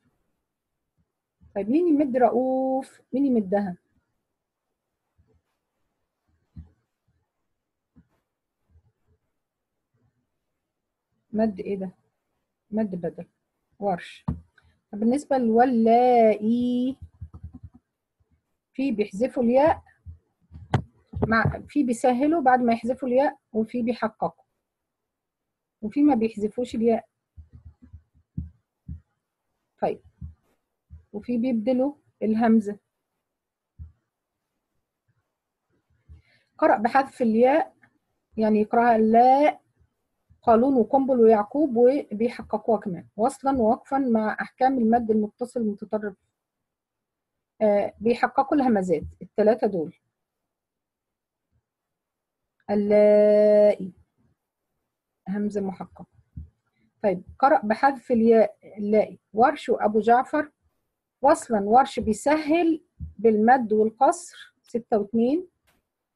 طيب مين يمد رؤوف؟ مين يمدها؟ مد إيه ده؟ مد بدل ورش. بالنسبة للولائي في بيحذفوا الياء مع في بيسهلوا بعد ما يحذفوا الياء وفي بيحققوا. وفي ما بيحذفوش الياء. طيب. وفي بيبدلوا الهمزة قرأ بحذف الياء يعني يقرأها لا قالون وقنبل ويعقوب وبيحققوها كمان. وصلا ووقفا مع أحكام المد المتصل المتطرف. آه بيحققوا الهمزات الثلاثة دول. اللائي همزة محققة طيب قرأ بحذف الياء اللائي. ورش وأبو جعفر وصلا ورش بيسهل بالمد والقصر ستة واتنين.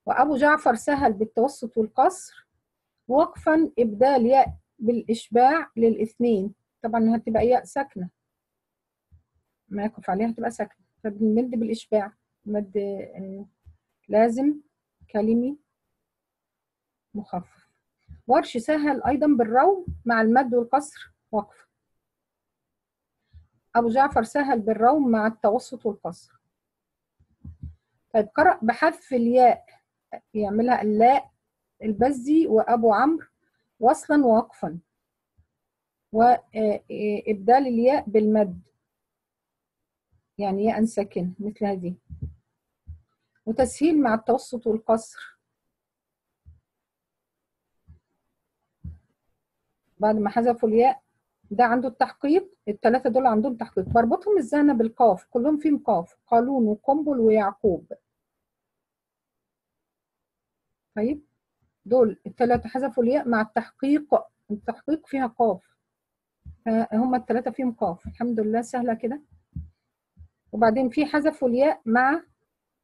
وأبو جعفر سهل بالتوسط والقصر. وقفا إبدال ياء بالإشباع للإثنين. طبعا هتبقى ياء ساكنة. ما يقف عليها هتبقى ساكنة. فبنمد بالإشباع. مد لازم كلمي مخفف. ورش سهل أيضا بالروم مع المد والقصر. وقف. أبو جعفر سهل بالروم مع التوسط والقصر. طيب قرأ بحذف الياء يعملها اللاء البزي وأبو عمرو وصلا ووقفا. وإبدال الياء بالمد. يعني ياء ساكنة مثل هذه. وتسهيل مع التوسط والقصر. بعد ما حذفوا الياء ده عنده التحقيق الثلاثة دول عندهم تحقيق. بربطهم إزاي أنا بالقاف كلهم فيهم قاف قالون وقنبل ويعقوب. طيب دول الثلاثة حذفوا الياء مع التحقيق التحقيق فيها قاف. فهم الثلاثة فيهم قاف. الحمد لله سهلة كده. وبعدين في حذفوا الياء مع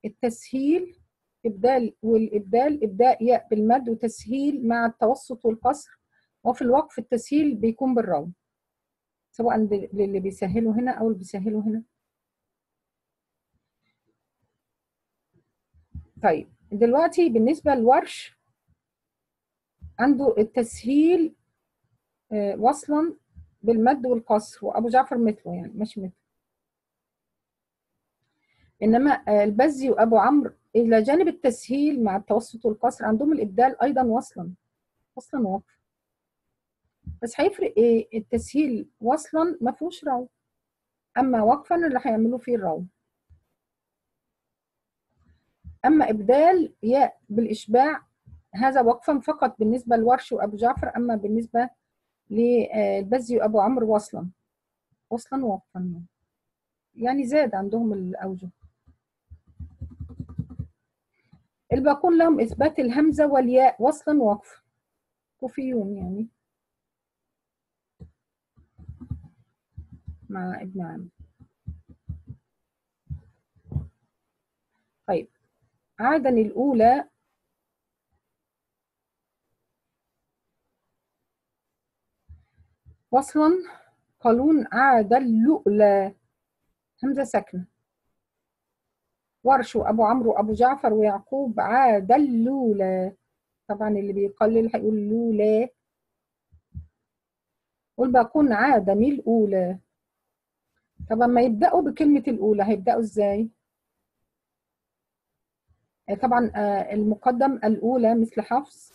التسهيل إبدال والإبدال إبداء ياء بالمد وتسهيل مع التوسط والقصر. وفي الوقف التسهيل بيكون بالروم سواء للي بيسهلوا هنا أو اللي بيسهلوا هنا. طيب دلوقتي بالنسبة للورش عنده التسهيل وصلا بالمد والقصر وأبو جعفر مثله يعني مش مثله. إنما البزي وأبو عمرو إلى جانب التسهيل مع التوسط والقصر عندهم الإبدال أيضا وصلا. وصلا ووقف. بس هيفرق إيه؟ التسهيل وصلا ما فيهوش رو أما وقفا اللي هيعملوا فيه الرو أما إبدال ياء بالإشباع هذا وقفا فقط بالنسبة لورش وابو جعفر أما بالنسبة للبزي وابو عمرو وصلا وصلا ووقفا يعني زاد عندهم الأوجه. الباقون لهم إثبات الهمزة والياء وصلا ووقفا كوفيون يعني. مع ابن عامر طيب عادا الأولى وصلا قالون عاد اللؤلى همزة ساكنة. ورش وأبو عمرو وأبو جعفر ويعقوب عاد اللولى طبعا اللي بيقلل هيقول لولا والباقون عادني الأولى طب اما يبداوا بكلمه الاولى هيبداوا إزاي؟ طبعا المقدم الاولى مثل حفص.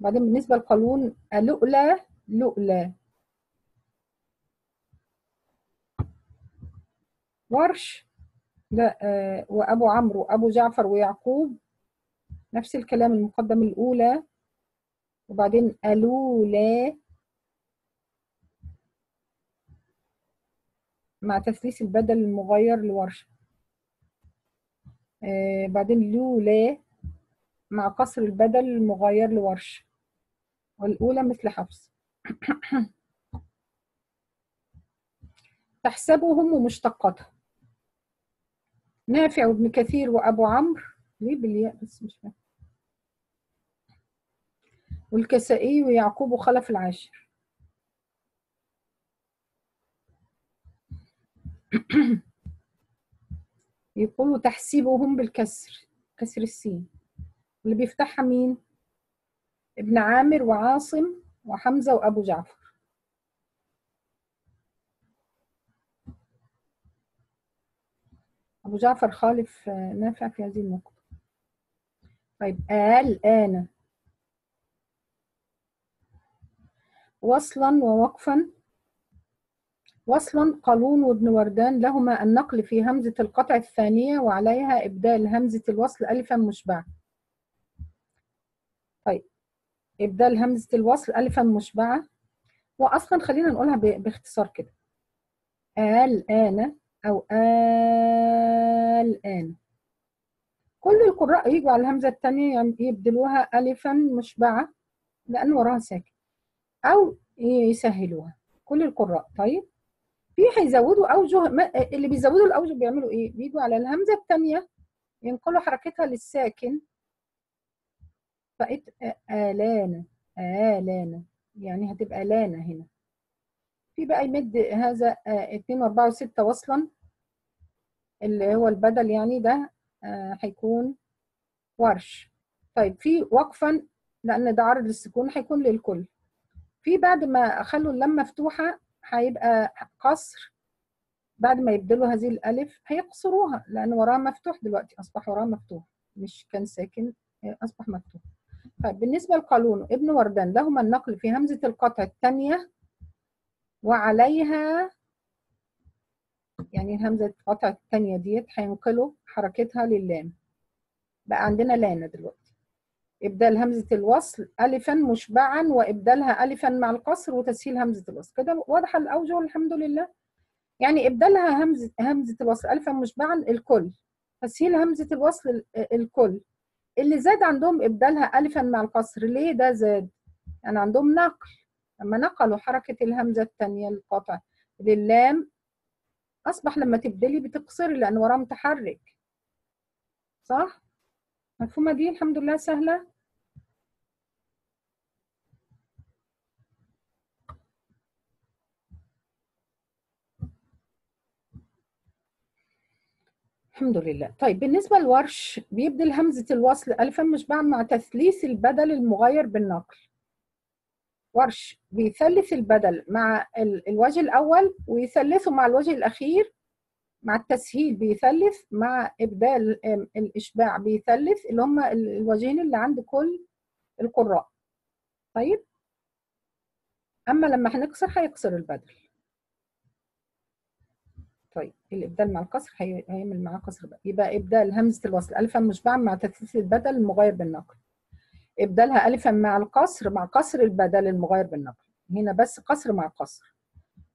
بعدين بالنسبة للقانون لؤلى لؤلى ورش ده وأبو عمرو وابو جعفر ويعقوب. نفس الكلام المقدم الاولى. وبعدين ألولى. مع تثليث البدل المغير لورشة. آه بعدين لولا مع قصر البدل المغير لورشة. والأولى مثل حفص. تحسبهم ومشتقاتها نافع وابن كثير وأبو عمرو. ليه بالياء؟ بس مش فاهم. والكسائي ويعقوب وخلف العاشر. يقولوا تحسيبهم بالكسر كسر السين. اللي بيفتحها مين؟ ابن عامر وعاصم وحمزة وأبو جعفر. أبو جعفر خالف نافع في هذه النقطة. طيب آل آن وصلا ووقفا وصلا قالون وابن وردان لهما النقل في همزة القطع الثانية وعليها إبدال همزة الوصل ألفا مشبعة طيب إبدال همزة الوصل ألفا مشبعة. وأصلا خلينا نقولها باختصار كده. الآن أو الآن كل القراء يجوا على الهمزة الثانية يبدلوها ألفا مشبعة لأن وراها ساكن. أو يسهلوها. كل القراء. طيب في هيزودوا أوجه اللي بيزودوا الأوجه بيعملوا إيه؟ بيجوا على الهمزة الثانية ينقلوا حركتها للساكن. بقت آلانة آلانة. يعني هتبقى لانة هنا. في بقى يمد هذا اتنين واربعة وستة وصلا. اللي هو البدل يعني ده هيكون ورش. طيب في وقفا لأن ده عرض للسكون هيكون للكل. في بعد ما خلوا اللام مفتوحة هيبقى قصر بعد ما يبدلوا هذه الألف هيقصروها لأن وراها مفتوح دلوقتي أصبح وراها مفتوح مش كان ساكن أصبح مفتوح. طيب بالنسبة لقالون ابن وردان لهما النقل في همزة القطع الثانية وعليها يعني همزة القطع الثانية ديت هينقلوا حركتها لللام بقى عندنا لانة دلوقتي. إبدال همزة الوصل ألفا مشبعا وإبدالها ألفا مع القصر وتسهيل همزة الوصل. كده واضحة الأوجه الحمد لله؟ يعني إبدالها همزة همزة الوصل ألفا مشبعا الكل. تسهيل همزة الوصل الكل. اللي زاد عندهم إبدالها ألفا مع القصر. ليه ده زاد؟ يعني عندهم نقل. لما نقلوا حركة الهمزة الثانية القطع للام أصبح لما تبدلي بتقصري لأن وراه متحرك. صح؟ مفهومة دي؟ الحمد لله سهلة. الحمد لله. طيب بالنسبة للورش بيبدل همزة الوصل ألفا مشبعا مع تثليث البدل المغير بالنقل. ورش بيثلث البدل مع ال- الوجه الأول ويثلثه مع الوجه الأخير. مع التسهيل بيثلث مع إبدال آم، الإشباع بيثلث اللي هم ال- الوجهين اللي عند كل القراء. طيب؟ أما لما هنكسر هيكسر البدل. طيب الإبدال مع هي- هيعمل معاه كسر بقى. يبقى إبدال همزة الوصل ألفا مشبعا مع تثليث البدل المغير بالنقل. إبدالها ألفا مع القصر مع كسر البدل المغير بالنقل. هنا بس قصر مع قصر.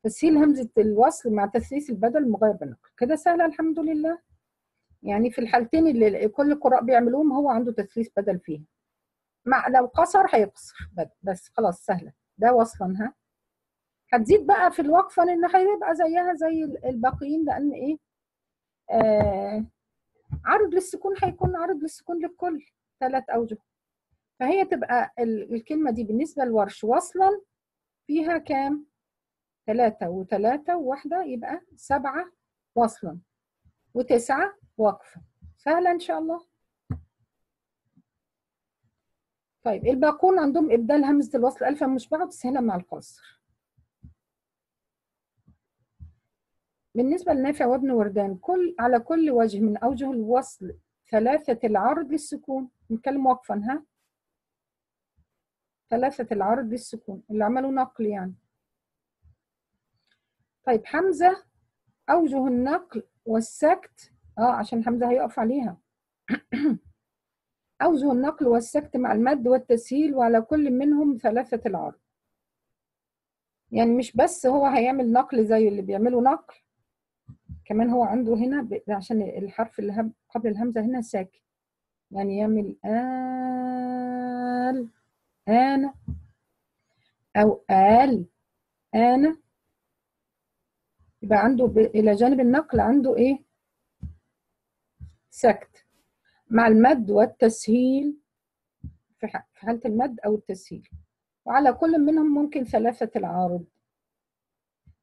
تسهيل همزة الوصل مع تثليث البدل المغير بالنقل. كده سهلة الحمد لله. يعني في الحالتين اللي كل القراء بيعملوهم هو عنده تثليث بدل فيها. مع لو قصر هيقصر بس خلاص سهلة. ده وصلا ها؟ هتزيد بقى في الوقفة لأن هيبقى زيها زي الباقيين لأن إيه؟ آه عرض للسكون هيكون عرض للسكون للكل ثلاث أوجه. فهي تبقى ال- الكلمة دي بالنسبة لورش وصلا فيها كام؟ ثلاثة وثلاثة وواحدة يبقى سبعة وصلا وتسعة وقفة. سهلة إن شاء الله. طيب الباقون عندهم إبدال همزة الوصل ألفا مشبعة وتسهيلها مع القصر. بالنسبة لنافع وابن وردان كل على كل وجه من أوجه الوصل ثلاثة العرض للسكون. نتكلم وقفا ها؟ ثلاثة العرض للسكون اللي عملوا نقل يعني. طيب حمزة أوجه النقل والسكت. آه عشان حمزة هيقف عليها. أوجه النقل والسكت مع المد والتسهيل وعلى كل منهم ثلاثة العرض. يعني مش بس هو هيعمل نقل زي اللي بيعملوا نقل كمان هو عنده هنا ب... عشان الحرف اللي هم... قبل الهمزة هنا ساكن يعني يعمل آل أنا أو آل أنا يبقى عنده ب... إلى جانب النقل عنده إيه؟ سكت. مع المد والتسهيل في حالة المد أو التسهيل. وعلى كل منهم ممكن ثلاثة العارض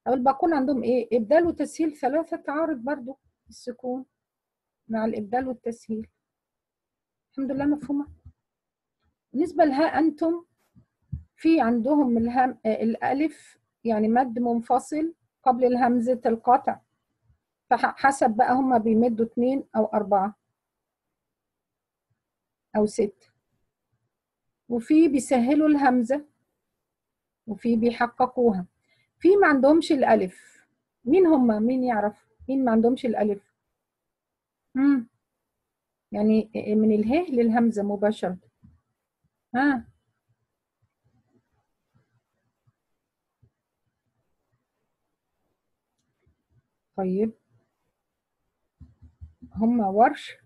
أو الباقون عندهم إيه؟ إبدال وتسهيل ثلاثة عارض برضو السكون مع الإبدال والتسهيل. الحمد لله مفهومة؟ بالنسبة لها أنتم في عندهم الهم الألف يعني مد منفصل قبل الهمزة القطع فحسب بقى هما بيمدوا اتنين أو أربعة أو ستة وفي بيسهلوا الهمزة وفي بيحققوها. في ما عندهمش الألف. مين هما مين يعرف؟ مين ما عندهمش الألف؟ مم. يعني من اله للهمزة مباشرة. ها. طيب. هما ورش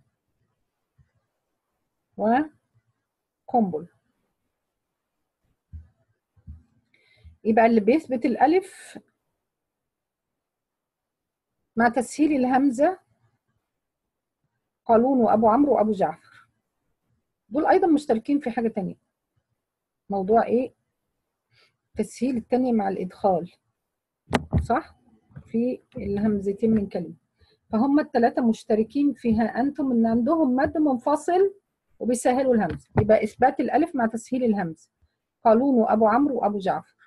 وقنبل يبقى اللي بيثبت الألف مع تسهيل الهمزة قالون وأبو عمرو وأبو جعفر. دول أيضا مشتركين في حاجة تانية. موضوع إيه؟ تسهيل التانية مع الإدخال. صح؟ في الهمزتين من كلمة. فهم الثلاثة مشتركين فيها أنتم إن عندهم مد منفصل وبيسهلوا الهمزة. يبقى إثبات الألف مع تسهيل الهمزة. قالون وأبو عمرو وأبو جعفر.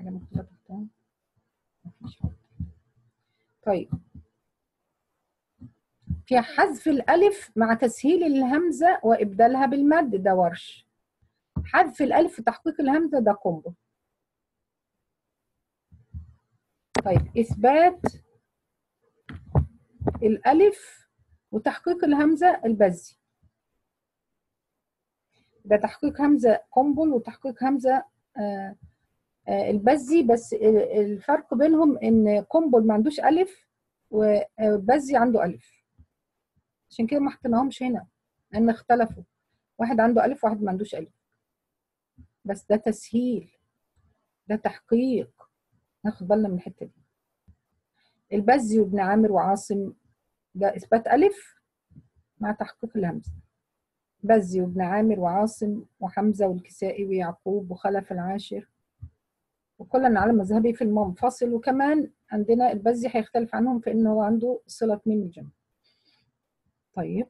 حاجة مكتوبة تحتها؟ مفيش حاجة. طيب. في حذف الألف مع تسهيل الهمزة وإبدالها بالمد ده ورش. حذف الألف وتحقيق الهمزة ده كومبو. طيب إثبات الألف وتحقيق الهمزة البزي ده تحقيق همزة قنبل وتحقيق همزة آه البزي بس الفرق بينهم إن قنبل ما عندوش ألف وبزي عنده ألف. عشان كده ما حطيناهمش هنا لأن اختلفوا. واحد عنده ألف وواحد ما عندوش ألف. بس ده تسهيل ده تحقيق. ناخد بالنا من الحتة دي. البزي وابن عامر وعاصم ده إثبات ألف مع تحقيق الهمزة. بزي وابن عامر وعاصم وحمزة والكسائي ويعقوب وخلف العاشر. وكلا على مذهبي في المنفصل وكمان عندنا البزي هيختلف عنهم في ان هو عنده صلة ميم الجمع. طيب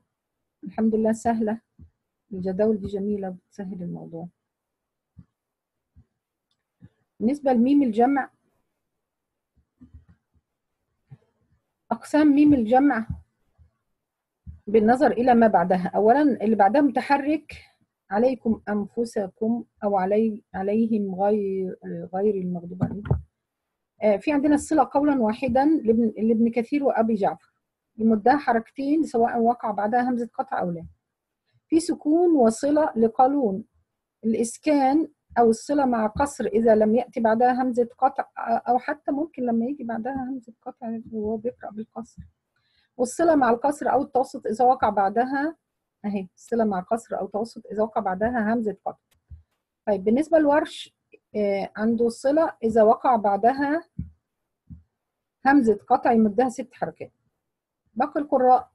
الحمد لله سهلة. الجداول دي جميلة بتسهل الموضوع. بالنسبة لميم الجمع أقسام ميم الجمع بالنظر إلى ما بعدها. اولا اللي بعدها متحرك عليكم أنفسكم أو علي عليهم غير غير المغضوب عليهم آه، في عندنا الصلة قولا واحدا لابن لابن كثير وأبي جعفر. يمدها حركتين سواء وقع بعدها همزة قطع أو لا. في سكون وصلة لقالون. الإسكان أو الصلة مع قصر إذا لم يأتي بعدها همزة قطع أو حتى ممكن لما يجي بعدها همزة قطع وهو بيقرأ بالقصر. والصلة مع القصر أو التوسط إذا وقع بعدها أهي الصلة مع قصر أو توسط إذا وقع بعدها همزة قطع. طيب بالنسبة للورش آه، عنده الصله إذا وقع بعدها همزة قطع يمدها ست حركات. باقي القراء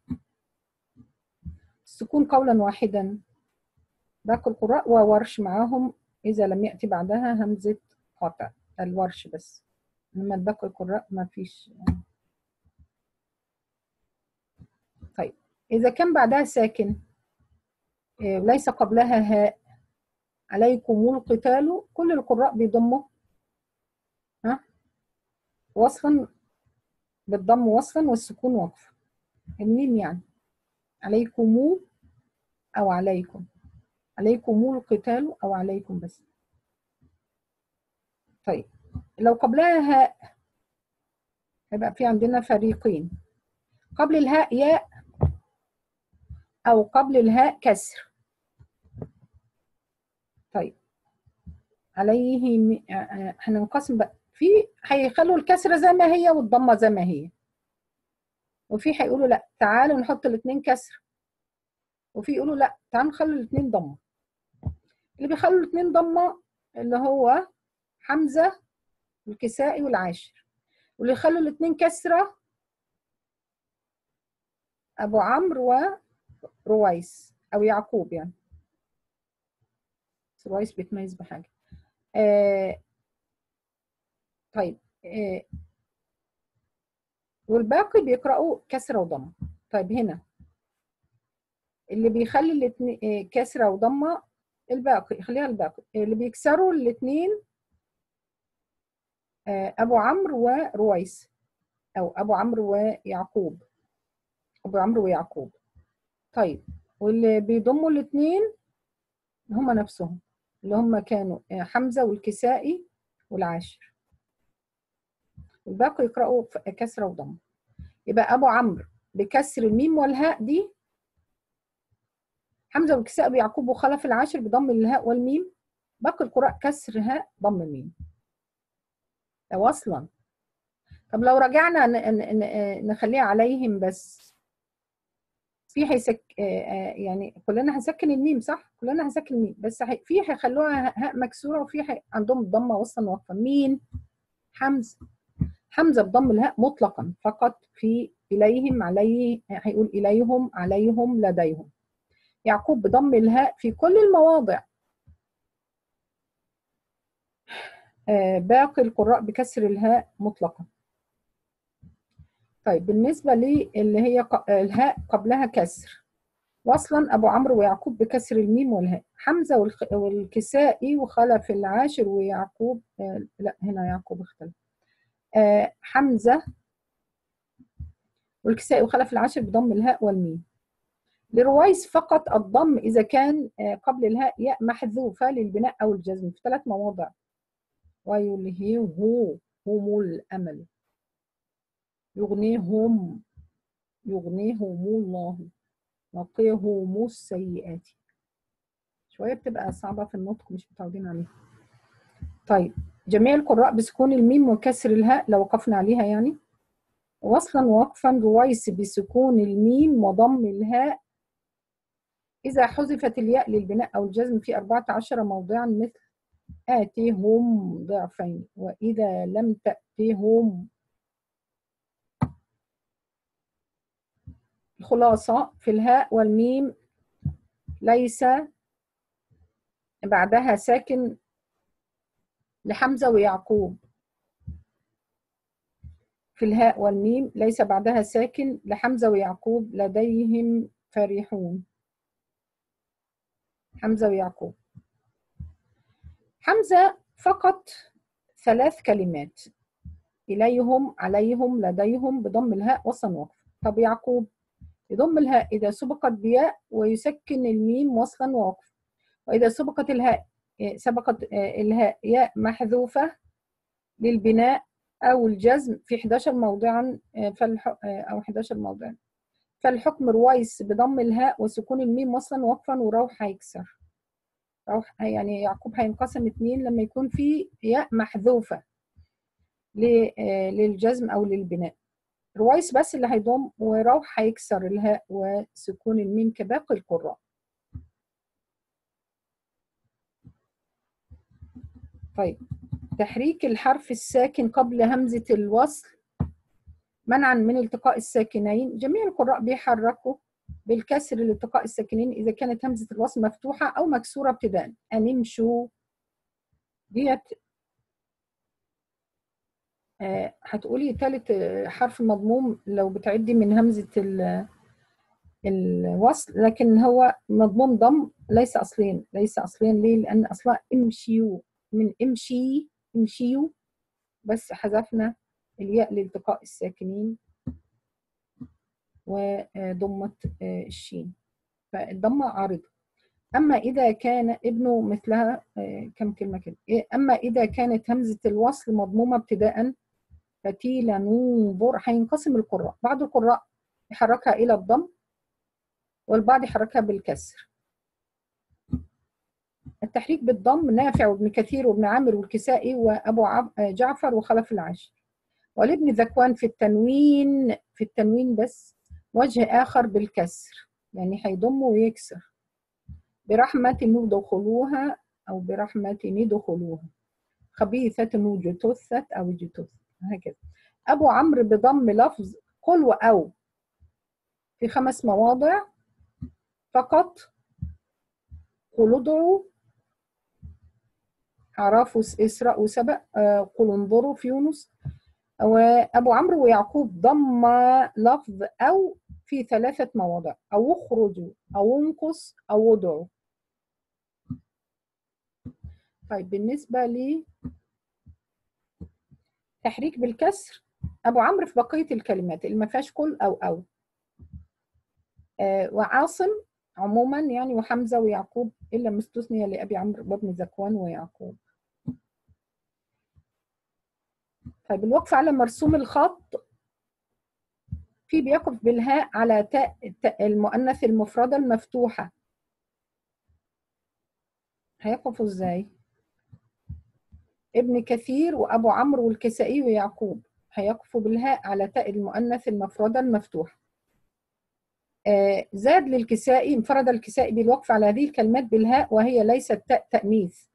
السكون قولا واحدا. باقي القراء وورش معاهم إذا لم يأتي بعدها همزة قطع الورش بس. إنما باقي القراء ما فيش. طيب إذا كان بعدها ساكن ليس قبلها هاء. عليكم القتال. كل القراء بيضموا. ها؟ وصلا بالضم وصلا والسكون وقف الميم يعني. عليكم أو عليكم. عليكم القتال أو عليكم بس. طيب. لو قبلها هاء هيبقى في عندنا فريقين. قبل الهاء ياء أو قبل الهاء كسر. طيب. عليه م... هننقسم بقى. في هيخلوا الكسرة زي ما هي والضمة زي ما هي. وفي هيقولوا لأ تعالوا نحط الاثنين كسر. وفي يقولوا لأ تعالوا نخلي الاثنين ضمة. اللي بيخلوا الاثنين ضمة اللي هو حمزة والكسائي والعاشر. واللي يخلوا الاثنين كسرة أبو عمرو ورويس أو يعقوب يعني. رويس بيتميز بحاجة. آه طيب آه والباقي بيقرأوا كسرة وضمة. طيب هنا. اللي بيخلي الاثنين كسرة وضمة الباقي خليها الباقي. اللي بيكسروا الاثنين أبو عمرو ورويس أو أبو عمرو ويعقوب. أبو عمرو ويعقوب. طيب واللي بيضموا الاثنين هم نفسهم اللي هم كانوا حمزة والكسائي والعاشر. الباقي يقرأوا كسرة وضم يبقى أبو عمرو بكسر الميم والهاء دي حمزة والكساء ويعقوب وخلف العاشر بضم الهاء والميم. باقي القراء كسر هاء ضم ميم ده وصلا. طب لو رجعنا نخليها عليهم بس. في هيسك يعني كلنا هنسكن الميم صح؟ كلنا هنسكن الميم بس في هيخلوها هاء مكسورة وفي عندهم ضمة وصلا وقفا مين؟ حمزة. حمزة بضم الهاء مطلقا فقط في إليهم عليه هيقول إليهم عليهم لديهم. يعقوب بضم الهاء في كل المواضع. باقي القراء بكسر الهاء مطلقا. طيب بالنسبة لي اللي هي الهاء قبلها كسر. وصلا أبو عمرو ويعقوب بكسر الميم والهاء. حمزة والكسائي وخلف العاشر ويعقوب لا هنا يعقوب اختلف. حمزة والكسائي وخلف العاشر بضم الهاء والميم. لرويس فقط الضم إذا كان قبل الهاء ياء محذوفة للبناء أو الجزم. في ثلاث مواضع. ويلهيه هم الأمل. يغنيهم يغنيهم الله وقيهم السيئات. شوية بتبقى صعبة في النطق مش متعودين عليها. طيب جميع القراء بسكون الميم وكسر الهاء لو وقفنا عليها يعني. وصلا ووقفا رويس بسكون الميم وضم الهاء. إذا حذفت الياء للبناء أو الجزم في 14 موضعا مثل آتيهم ضعفين وإذا لم تأتيهم الخلاصة في الهاء والميم ليس بعدها ساكن لحمزة ويعقوب. في الهاء والميم ليس بعدها ساكن لحمزة ويعقوب لديهم فرحون. حمزة ويعقوب. حمزة فقط ثلاث كلمات. إليهم عليهم لديهم بضم الهاء وقف. طب يعقوب؟ يضم الهاء إذا سبقت بياء ويسكن الميم وصلا ووقف وإذا سبقت الهاء سبقت الهاء ياء محذوفة للبناء أو الجزم في 11 موضعا فالح أو 11 موضعا. فالحكم رويس بضم الهاء وسكون الميم وصلا وقفا وروح هيكسر. روح يعني يعقوب هينقسم اتنين لما يكون في ياء محذوفة للجزم أو للبناء. رويس بس اللي هيضم وروح هيكسر الهاء وسكون الميم كباقي القراء. طيب تحريك الحرف الساكن قبل همزة الوصل منعا من التقاء الساكنين. جميع القراء بيحركوا بالكسر لالتقاء الساكنين إذا كانت همزة الوصل مفتوحة أو مكسورة ابتداء أن امشوا ديت هتقولي تالت حرف مضموم لو بتعدي من همزة الوصل لكن هو مضموم ضم ليس أصلين ليس أصلين ليه؟ لأن أصلا امشيو من امشي امشيو بس حذفنا الياء لالتقاء الساكنين وضمة الشين. فالضمة عارضة. أما إذا كان ابنه مثلها كم كلمة كده؟ أما إذا كانت همزة الوصل مضمومة ابتداء فتيل ننظر هينقسم القراء. بعض القراء يحركها إلى الضم والبعض يحركها بالكسر. التحريك بالضم نافع وابن كثير وابن عامر والكسائي وأبو جعفر وخلف العاشر ولابن ذكوان في التنوين في التنوين بس وجه آخر بالكسر يعني هيضم ويكسر. برحمة ندخلوها أو برحمة ندخلوها. خبيثة وجتثت أو جتث هكذا أبو عمرو بضم لفظ قل وأو في خمس مواضع. فقط قل ادعوا. أعراف إسراء وسبأ قل انظروا في يونس. وأبو عمرو ويعقوب ضم لفظ أو في ثلاثة مواضع. أو اخرجوا أو انقص أو ادعوا. طيب بالنسبة لي تحريك بالكسر. أبو عمرو في بقية الكلمات اللي ما فيهاش كل أو أو. آه وعاصم عموما يعني وحمزة ويعقوب إلا مستثنية لأبي عمرو وابن ذكوان ويعقوب. طيب الوقف على مرسوم الخط. في بيقف بالهاء على تاء المؤنث المفردة المفتوحة. هيقفوا إزاي؟ ابن كثير وأبو عمرو والكسائي ويعقوب. هيقفوا بالهاء على تاء المؤنث المفردة المفتوحة آه زاد للكسائي انفرد الكسائي بالوقف على هذه الكلمات بالهاء وهي ليست تاء تأنيث.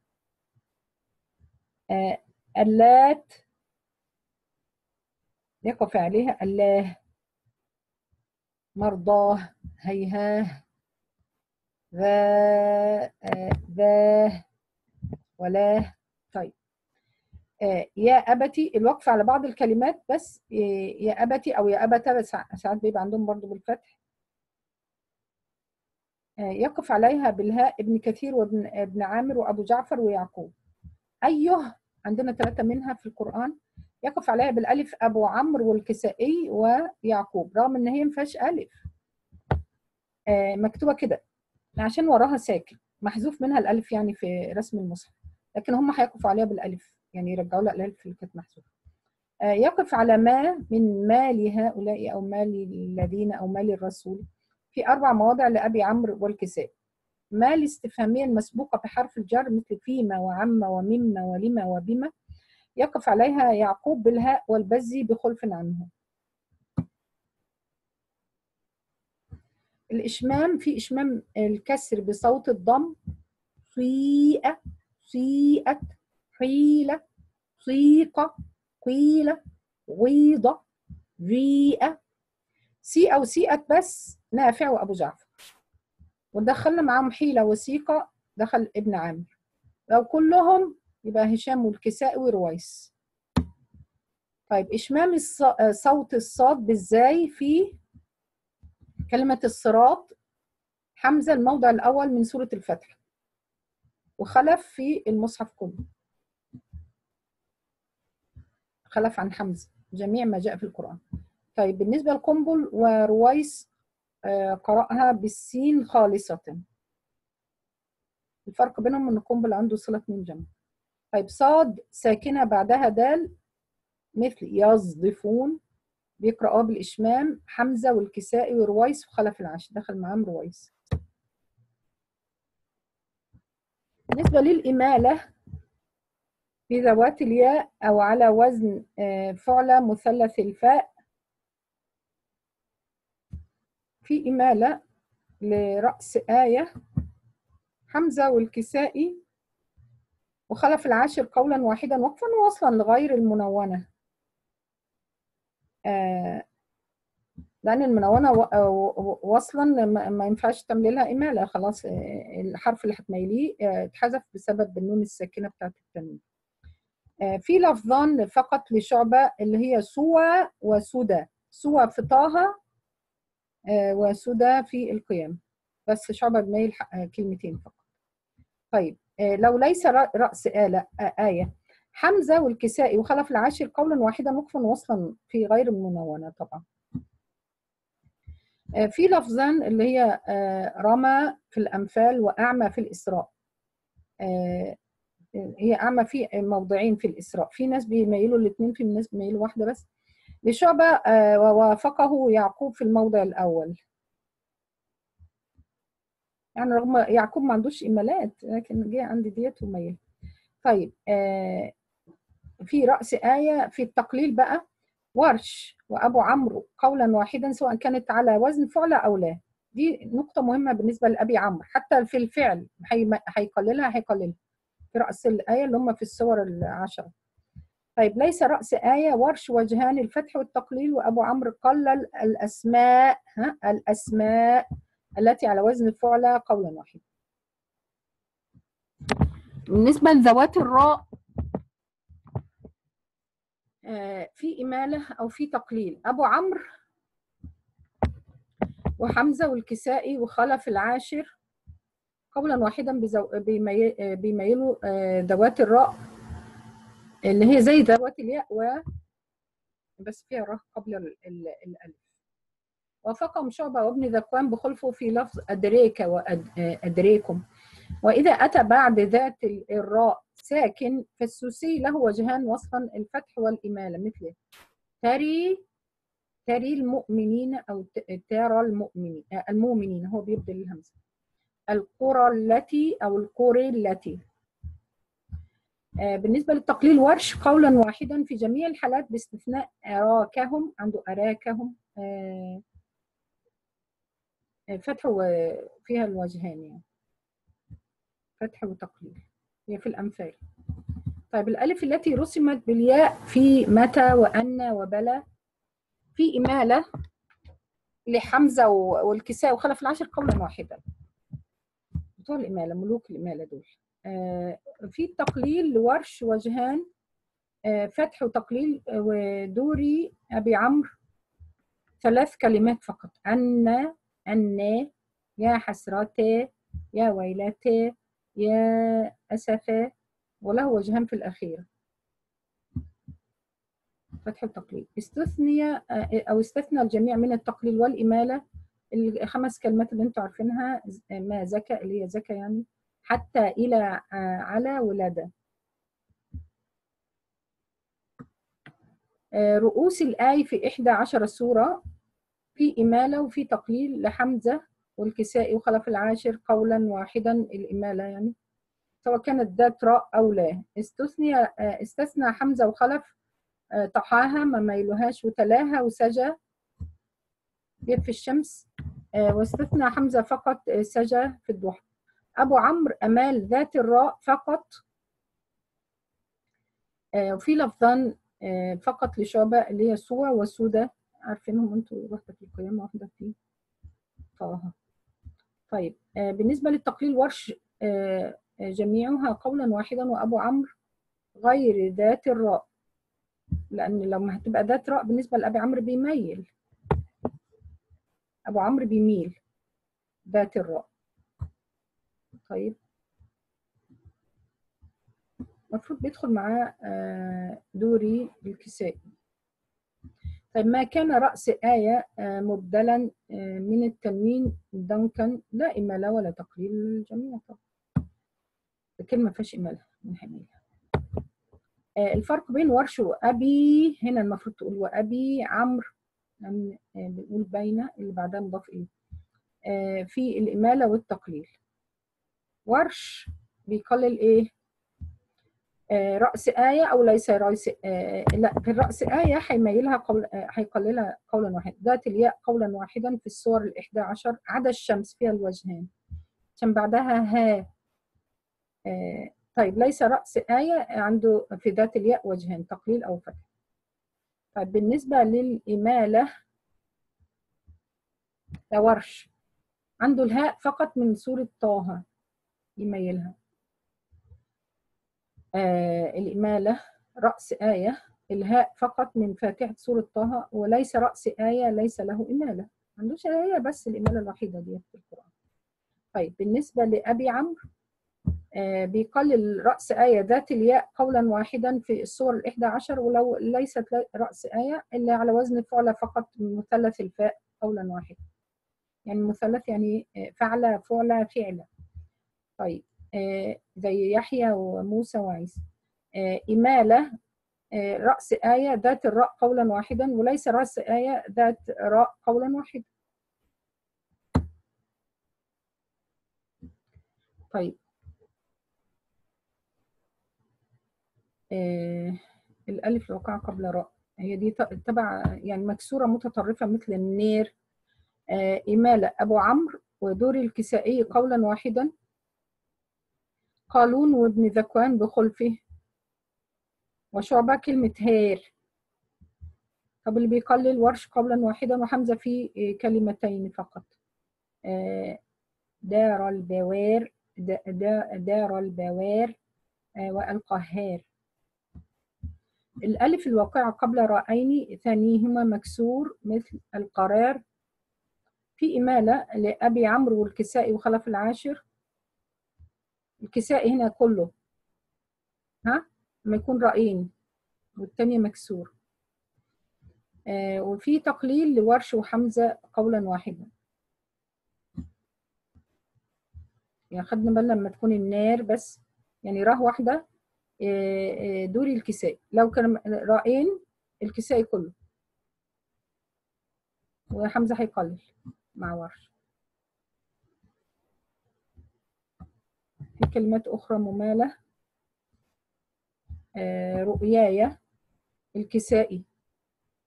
آه اللات يقف عليها الله مرضاه هيهاه ذا ذا ولا طيب آه يا أبتي الوقف على بعض الكلمات بس يا أبتي أو يا أبتا ساعات بيبقى عندهم برضو بالفتح. آه يقف عليها بالهاء ابن كثير وابن ابن عامر وأبو جعفر ويعقوب. أيه عندنا ثلاثة منها في القرآن. يقف عليها بالألف أبو عمرو والكسائي ويعقوب. رغم إن هي ما فيهاش ألف. آه مكتوبة كده. عشان وراها ساكن. محذوف منها الألف يعني في رسم المصحف. لكن هم هيقفوا عليها بالألف. يعني يرجعوا لها الألف اللي كانت محذوفة. آه يقف على ما من مال هؤلاء أو مال الذين أو مال الرسول في أربع مواضع لأبي عمرو والكسائي ما الاستفهامية المسبوقة بحرف الجر مثل فيما وعما ومما ولما وبما؟ يقف عليها يعقوب بالهاء والبزي بخلف عنه. الإشمام في إشمام الكسر بصوت الضم صيئة صيئت حيلة صيقة قيلة غيضة ريئة سيئة وسيئت بس نافع وأبو جعفر. ودخلنا معاهم حيلة وسيقة دخل ابن عامر. لو كلهم يبقى هشام والكسائي ورويس طيب إشمام صوت الصاد بالزاي في كلمة الصراط. حمزة الموضع الأول من سورة الفتح. وخلف في المصحف كله. خلف عن حمزة جميع ما جاء في القرآن. طيب بالنسبة لقنبل ورويس آه، قرأها بالسين خالصة. الفرق بينهم إن قنبل عنده صلة ميم جمع طيب صاد ساكنة بعدها دال مثل يصدفون بيقرأوها بالإشمام حمزة والكسائي ورويس وخلف العشر دخل معاهم رويس. بالنسبة للإمالة في ذوات الياء أو على وزن آه، فعلى مثلث الفاء. في إمالة لرأس آية. حمزة والكسائي وخلف العاشر قولا واحدا وقفا ووصلا لغير المنونة. آه، لأن المنونة و- وصلا ما ينفعش تعملي لها إمالة. خلاص آه، الحرف اللي هتميليه آه، اتحذف بسبب النون الساكنة بتاعت التنوين. آه، في لفظان فقط لشعبة اللي هي سوى وسدى سوى في طه آه، وسدى في القيام بس شعبة بميل ح- آه، كلمتين فقط. طيب آه، لو ليس رأس آلة آه، آية. حمزة والكسائي وخلف العاشر قولا واحدا وقفا وصلا في غير المنونة طبعا. آه، في لفظان اللي هي آه، رمى في الأنفال وأعمى في الإسراء. آه، هي أعمى في موضعين في الإسراء. في ناس بيميلوا الاثنين في ناس بيميلوا واحدة بس. لشعبة آه، ووافقه يعقوب في الموضع الأول. يعني رغم يعقوب ما عندوش إيميلات لكن جه عند ديت وميل. طيب آه، في رأس آية في التقليل بقى. ورش وأبو عمرو قولا واحدا سواء كانت على وزن فعل أو لا. دي نقطة مهمة بالنسبة لأبي عمرو. حتى في الفعل هي- هيقللها هيقللها. في رأس الآية اللي هم في السور العشرة. طيب ليس رأس آية ورش وجهان الفتح والتقليل وأبو عمرو قلل الأسماء ها الأسماء التي على وزن الفعل قولا واحدا. بالنسبة لذوات الراء آه، في إمالة أو في تقليل. أبو عمرو وحمزة والكسائي وخلف العاشر قولا واحدا. آه، بيميلوا آه، ذوات الراء اللي هي زي ذوات الياء و بس فيها راء قبل ال... ال... الألف. وافقهم شعبة وابن ذكوان بخلفه في لفظ أدريك وأدريكم وإذا أتى بعد ذات ال- الراء ساكن فالسوسي له وجهان وصلا الفتح والإمالة مثل تري تري المؤمنين أو ترى المؤمنين آه، المؤمنين. هو بيبدل الهمزة القرى التي أو القرى التي. آه، بالنسبة للتقليل ورش قولا واحدا في جميع الحالات باستثناء أراكهم عنده أراكهم آه، آه، فتح وفيها الوجهان يعني. فتح وتقليل. هي في الأمثال. طيب الألف التي رسمت بالياء في متى وأن وبلى في إمالة لحمزة والكساء وخلف العشر قولا واحدا. بتوع الإمالة ملوك الإمالة دول. آه، في التقليل لورش وجهان آه، فتح وتقليل آه، ودوري أبي عمرو ثلاث كلمات فقط. أن أن يا حسرتي يا ويلتي يا أسفا وله وجهان في الأخير. فتح التقليل استثني أو استثنى الجميع من التقليل والإمالة الخمس كلمات اللي أنتوا عارفينها ما زكى اللي هي زكى يعني حتى إلى آه، على ولادة. آه، رؤوس الآي في إحدى عشر سورة في إمالة وفي تقليل لحمزة والكسائي وخلف العاشر قولا واحدا الإمالة يعني. سواء كانت ذات راء أو لا. استثني آه، استثنى حمزة وخلف طحاها ما ميلهاش وتلاها وسجى جيب في الشمس آه، واستثنى حمزة فقط آه، سجى في الضحى. أبو عمرو أمال ذات الراء فقط آه، وفي لفظان فقط لشعبة اللي هي سوى وسودة. عارفينهم أنتوا واحدة في القيامة واحدة في طه. طيب بالنسبة للتقليل ورش جميعها قولا واحدا وأبو عمرو غير ذات الراء. لأن لما هتبقى ذات راء بالنسبة لأبي عمرو بيميل. أبو عمرو بيميل. ذات الراء طيب. المفروض بيدخل معاه آه، دوري الكسائي طيب ما كان رأس آية آه، مبدلا آه، من التنوين دنكن لا إمالة ولا تقليل للجميع. طبعا الكلمة ما فيهاش إمالة من حميلها الفرق بين ورش وأبي هنا المفروض تقول وأبي عمرو. لأن بنقول بين اللي بعدها مضاف إليه. في الإمالة والتقليل. ورش بيقلل إيه؟ رأس آية أو ليس رأس آه لا في الرأس آية هيميلها قول هيقللها قولا واحدا. ذات الياء قولا واحدا في الصور الإحدى عشر عدا الشمس فيها الوجهان. عشان بعدها ها. آه طيب ليس رأس آية عنده في ذات الياء وجهان تقليل أو فتح. طيب بالنسبة للإمالة ده ورش عنده الهاء فقط من سورة طه يميلها آه الإمالة رأس آية. الهاء فقط من فاتحة سورة طه وليس رأس آية ليس له إمالة. ما عندوش آية بس الإمالة الوحيدة دي في القرآن. طيب بالنسبة لأبي عمرو بيقلل رأس آية ذات الياء قولا واحدا في الصور الإحدى عشر ولو ليست رأس آية إلا على وزن فعل فقط مثلث الفاء قولا واحدا. يعني مثلث يعني فعل فعل فعل. طيب آه زي يحيى وموسى وعيسى. آه إمالة آه رأس آية ذات الراء قولا واحدا وليس رأس آية ذات راء قولا واحدا طيب الألف الواقعة قبل راء. هي دي تبع يعني مكسورة متطرفة مثل النير. إمالة أبو عمرو ودور الكسائي قولا واحدا. قالون وابن ذكوان بخلفه. وشعبة كلمة هير. طب اللي بيقلل ورش قولا واحدا وحمزة في كلمتين فقط. دار البوار دار البوار والقهار الألف الواقعة قبل رأيني ثانيهما مكسور مثل القرار. في إمالة لأبي عمرو والكسائي وخلف العاشر. الكسائي هنا كله. ها؟ لما يكون رأين والتانية مكسور. آه وفي تقليل لورش وحمزة قولا واحدا. يعني خدنا بالنا لما تكون النار بس. يعني راه واحدة دوري الكسائي لو كان رأين الكسائي كله. وحمزة هيقلل. مع ورش في كلمات أخرى ممالة. آه رؤياية الكسائي.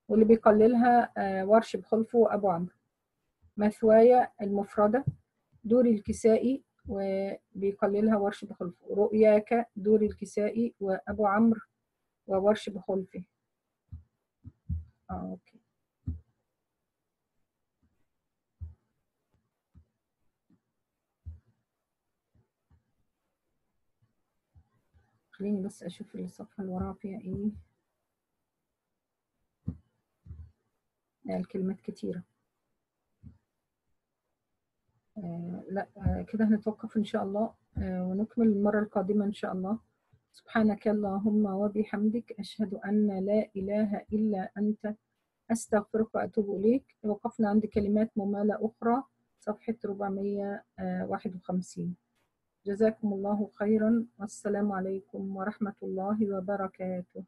واللي بيقللها آه ورش بخلفه وأبو عمرو. مثوايا المفردة. دوري الكسائي وبيقللها ورش بخلفه رؤياك دوري الكسائي وأبو عمرو وورش بخلفه. آه أوكي. خليني بس أشوف الصفحة اللي وراها فيها إيه. الكلمات كتيرة. لا آه كده هنتوقف إن شاء الله آه ونكمل المرة القادمة إن شاء الله. سبحانك اللهم وبحمدك أشهد أن لا إله إلا أنت أستغفرك وأتوب إليك. وقفنا عند كلمات ممالة أخرى صفحة 451 جزاكم الله خيرا. والسلام عليكم ورحمة الله وبركاته.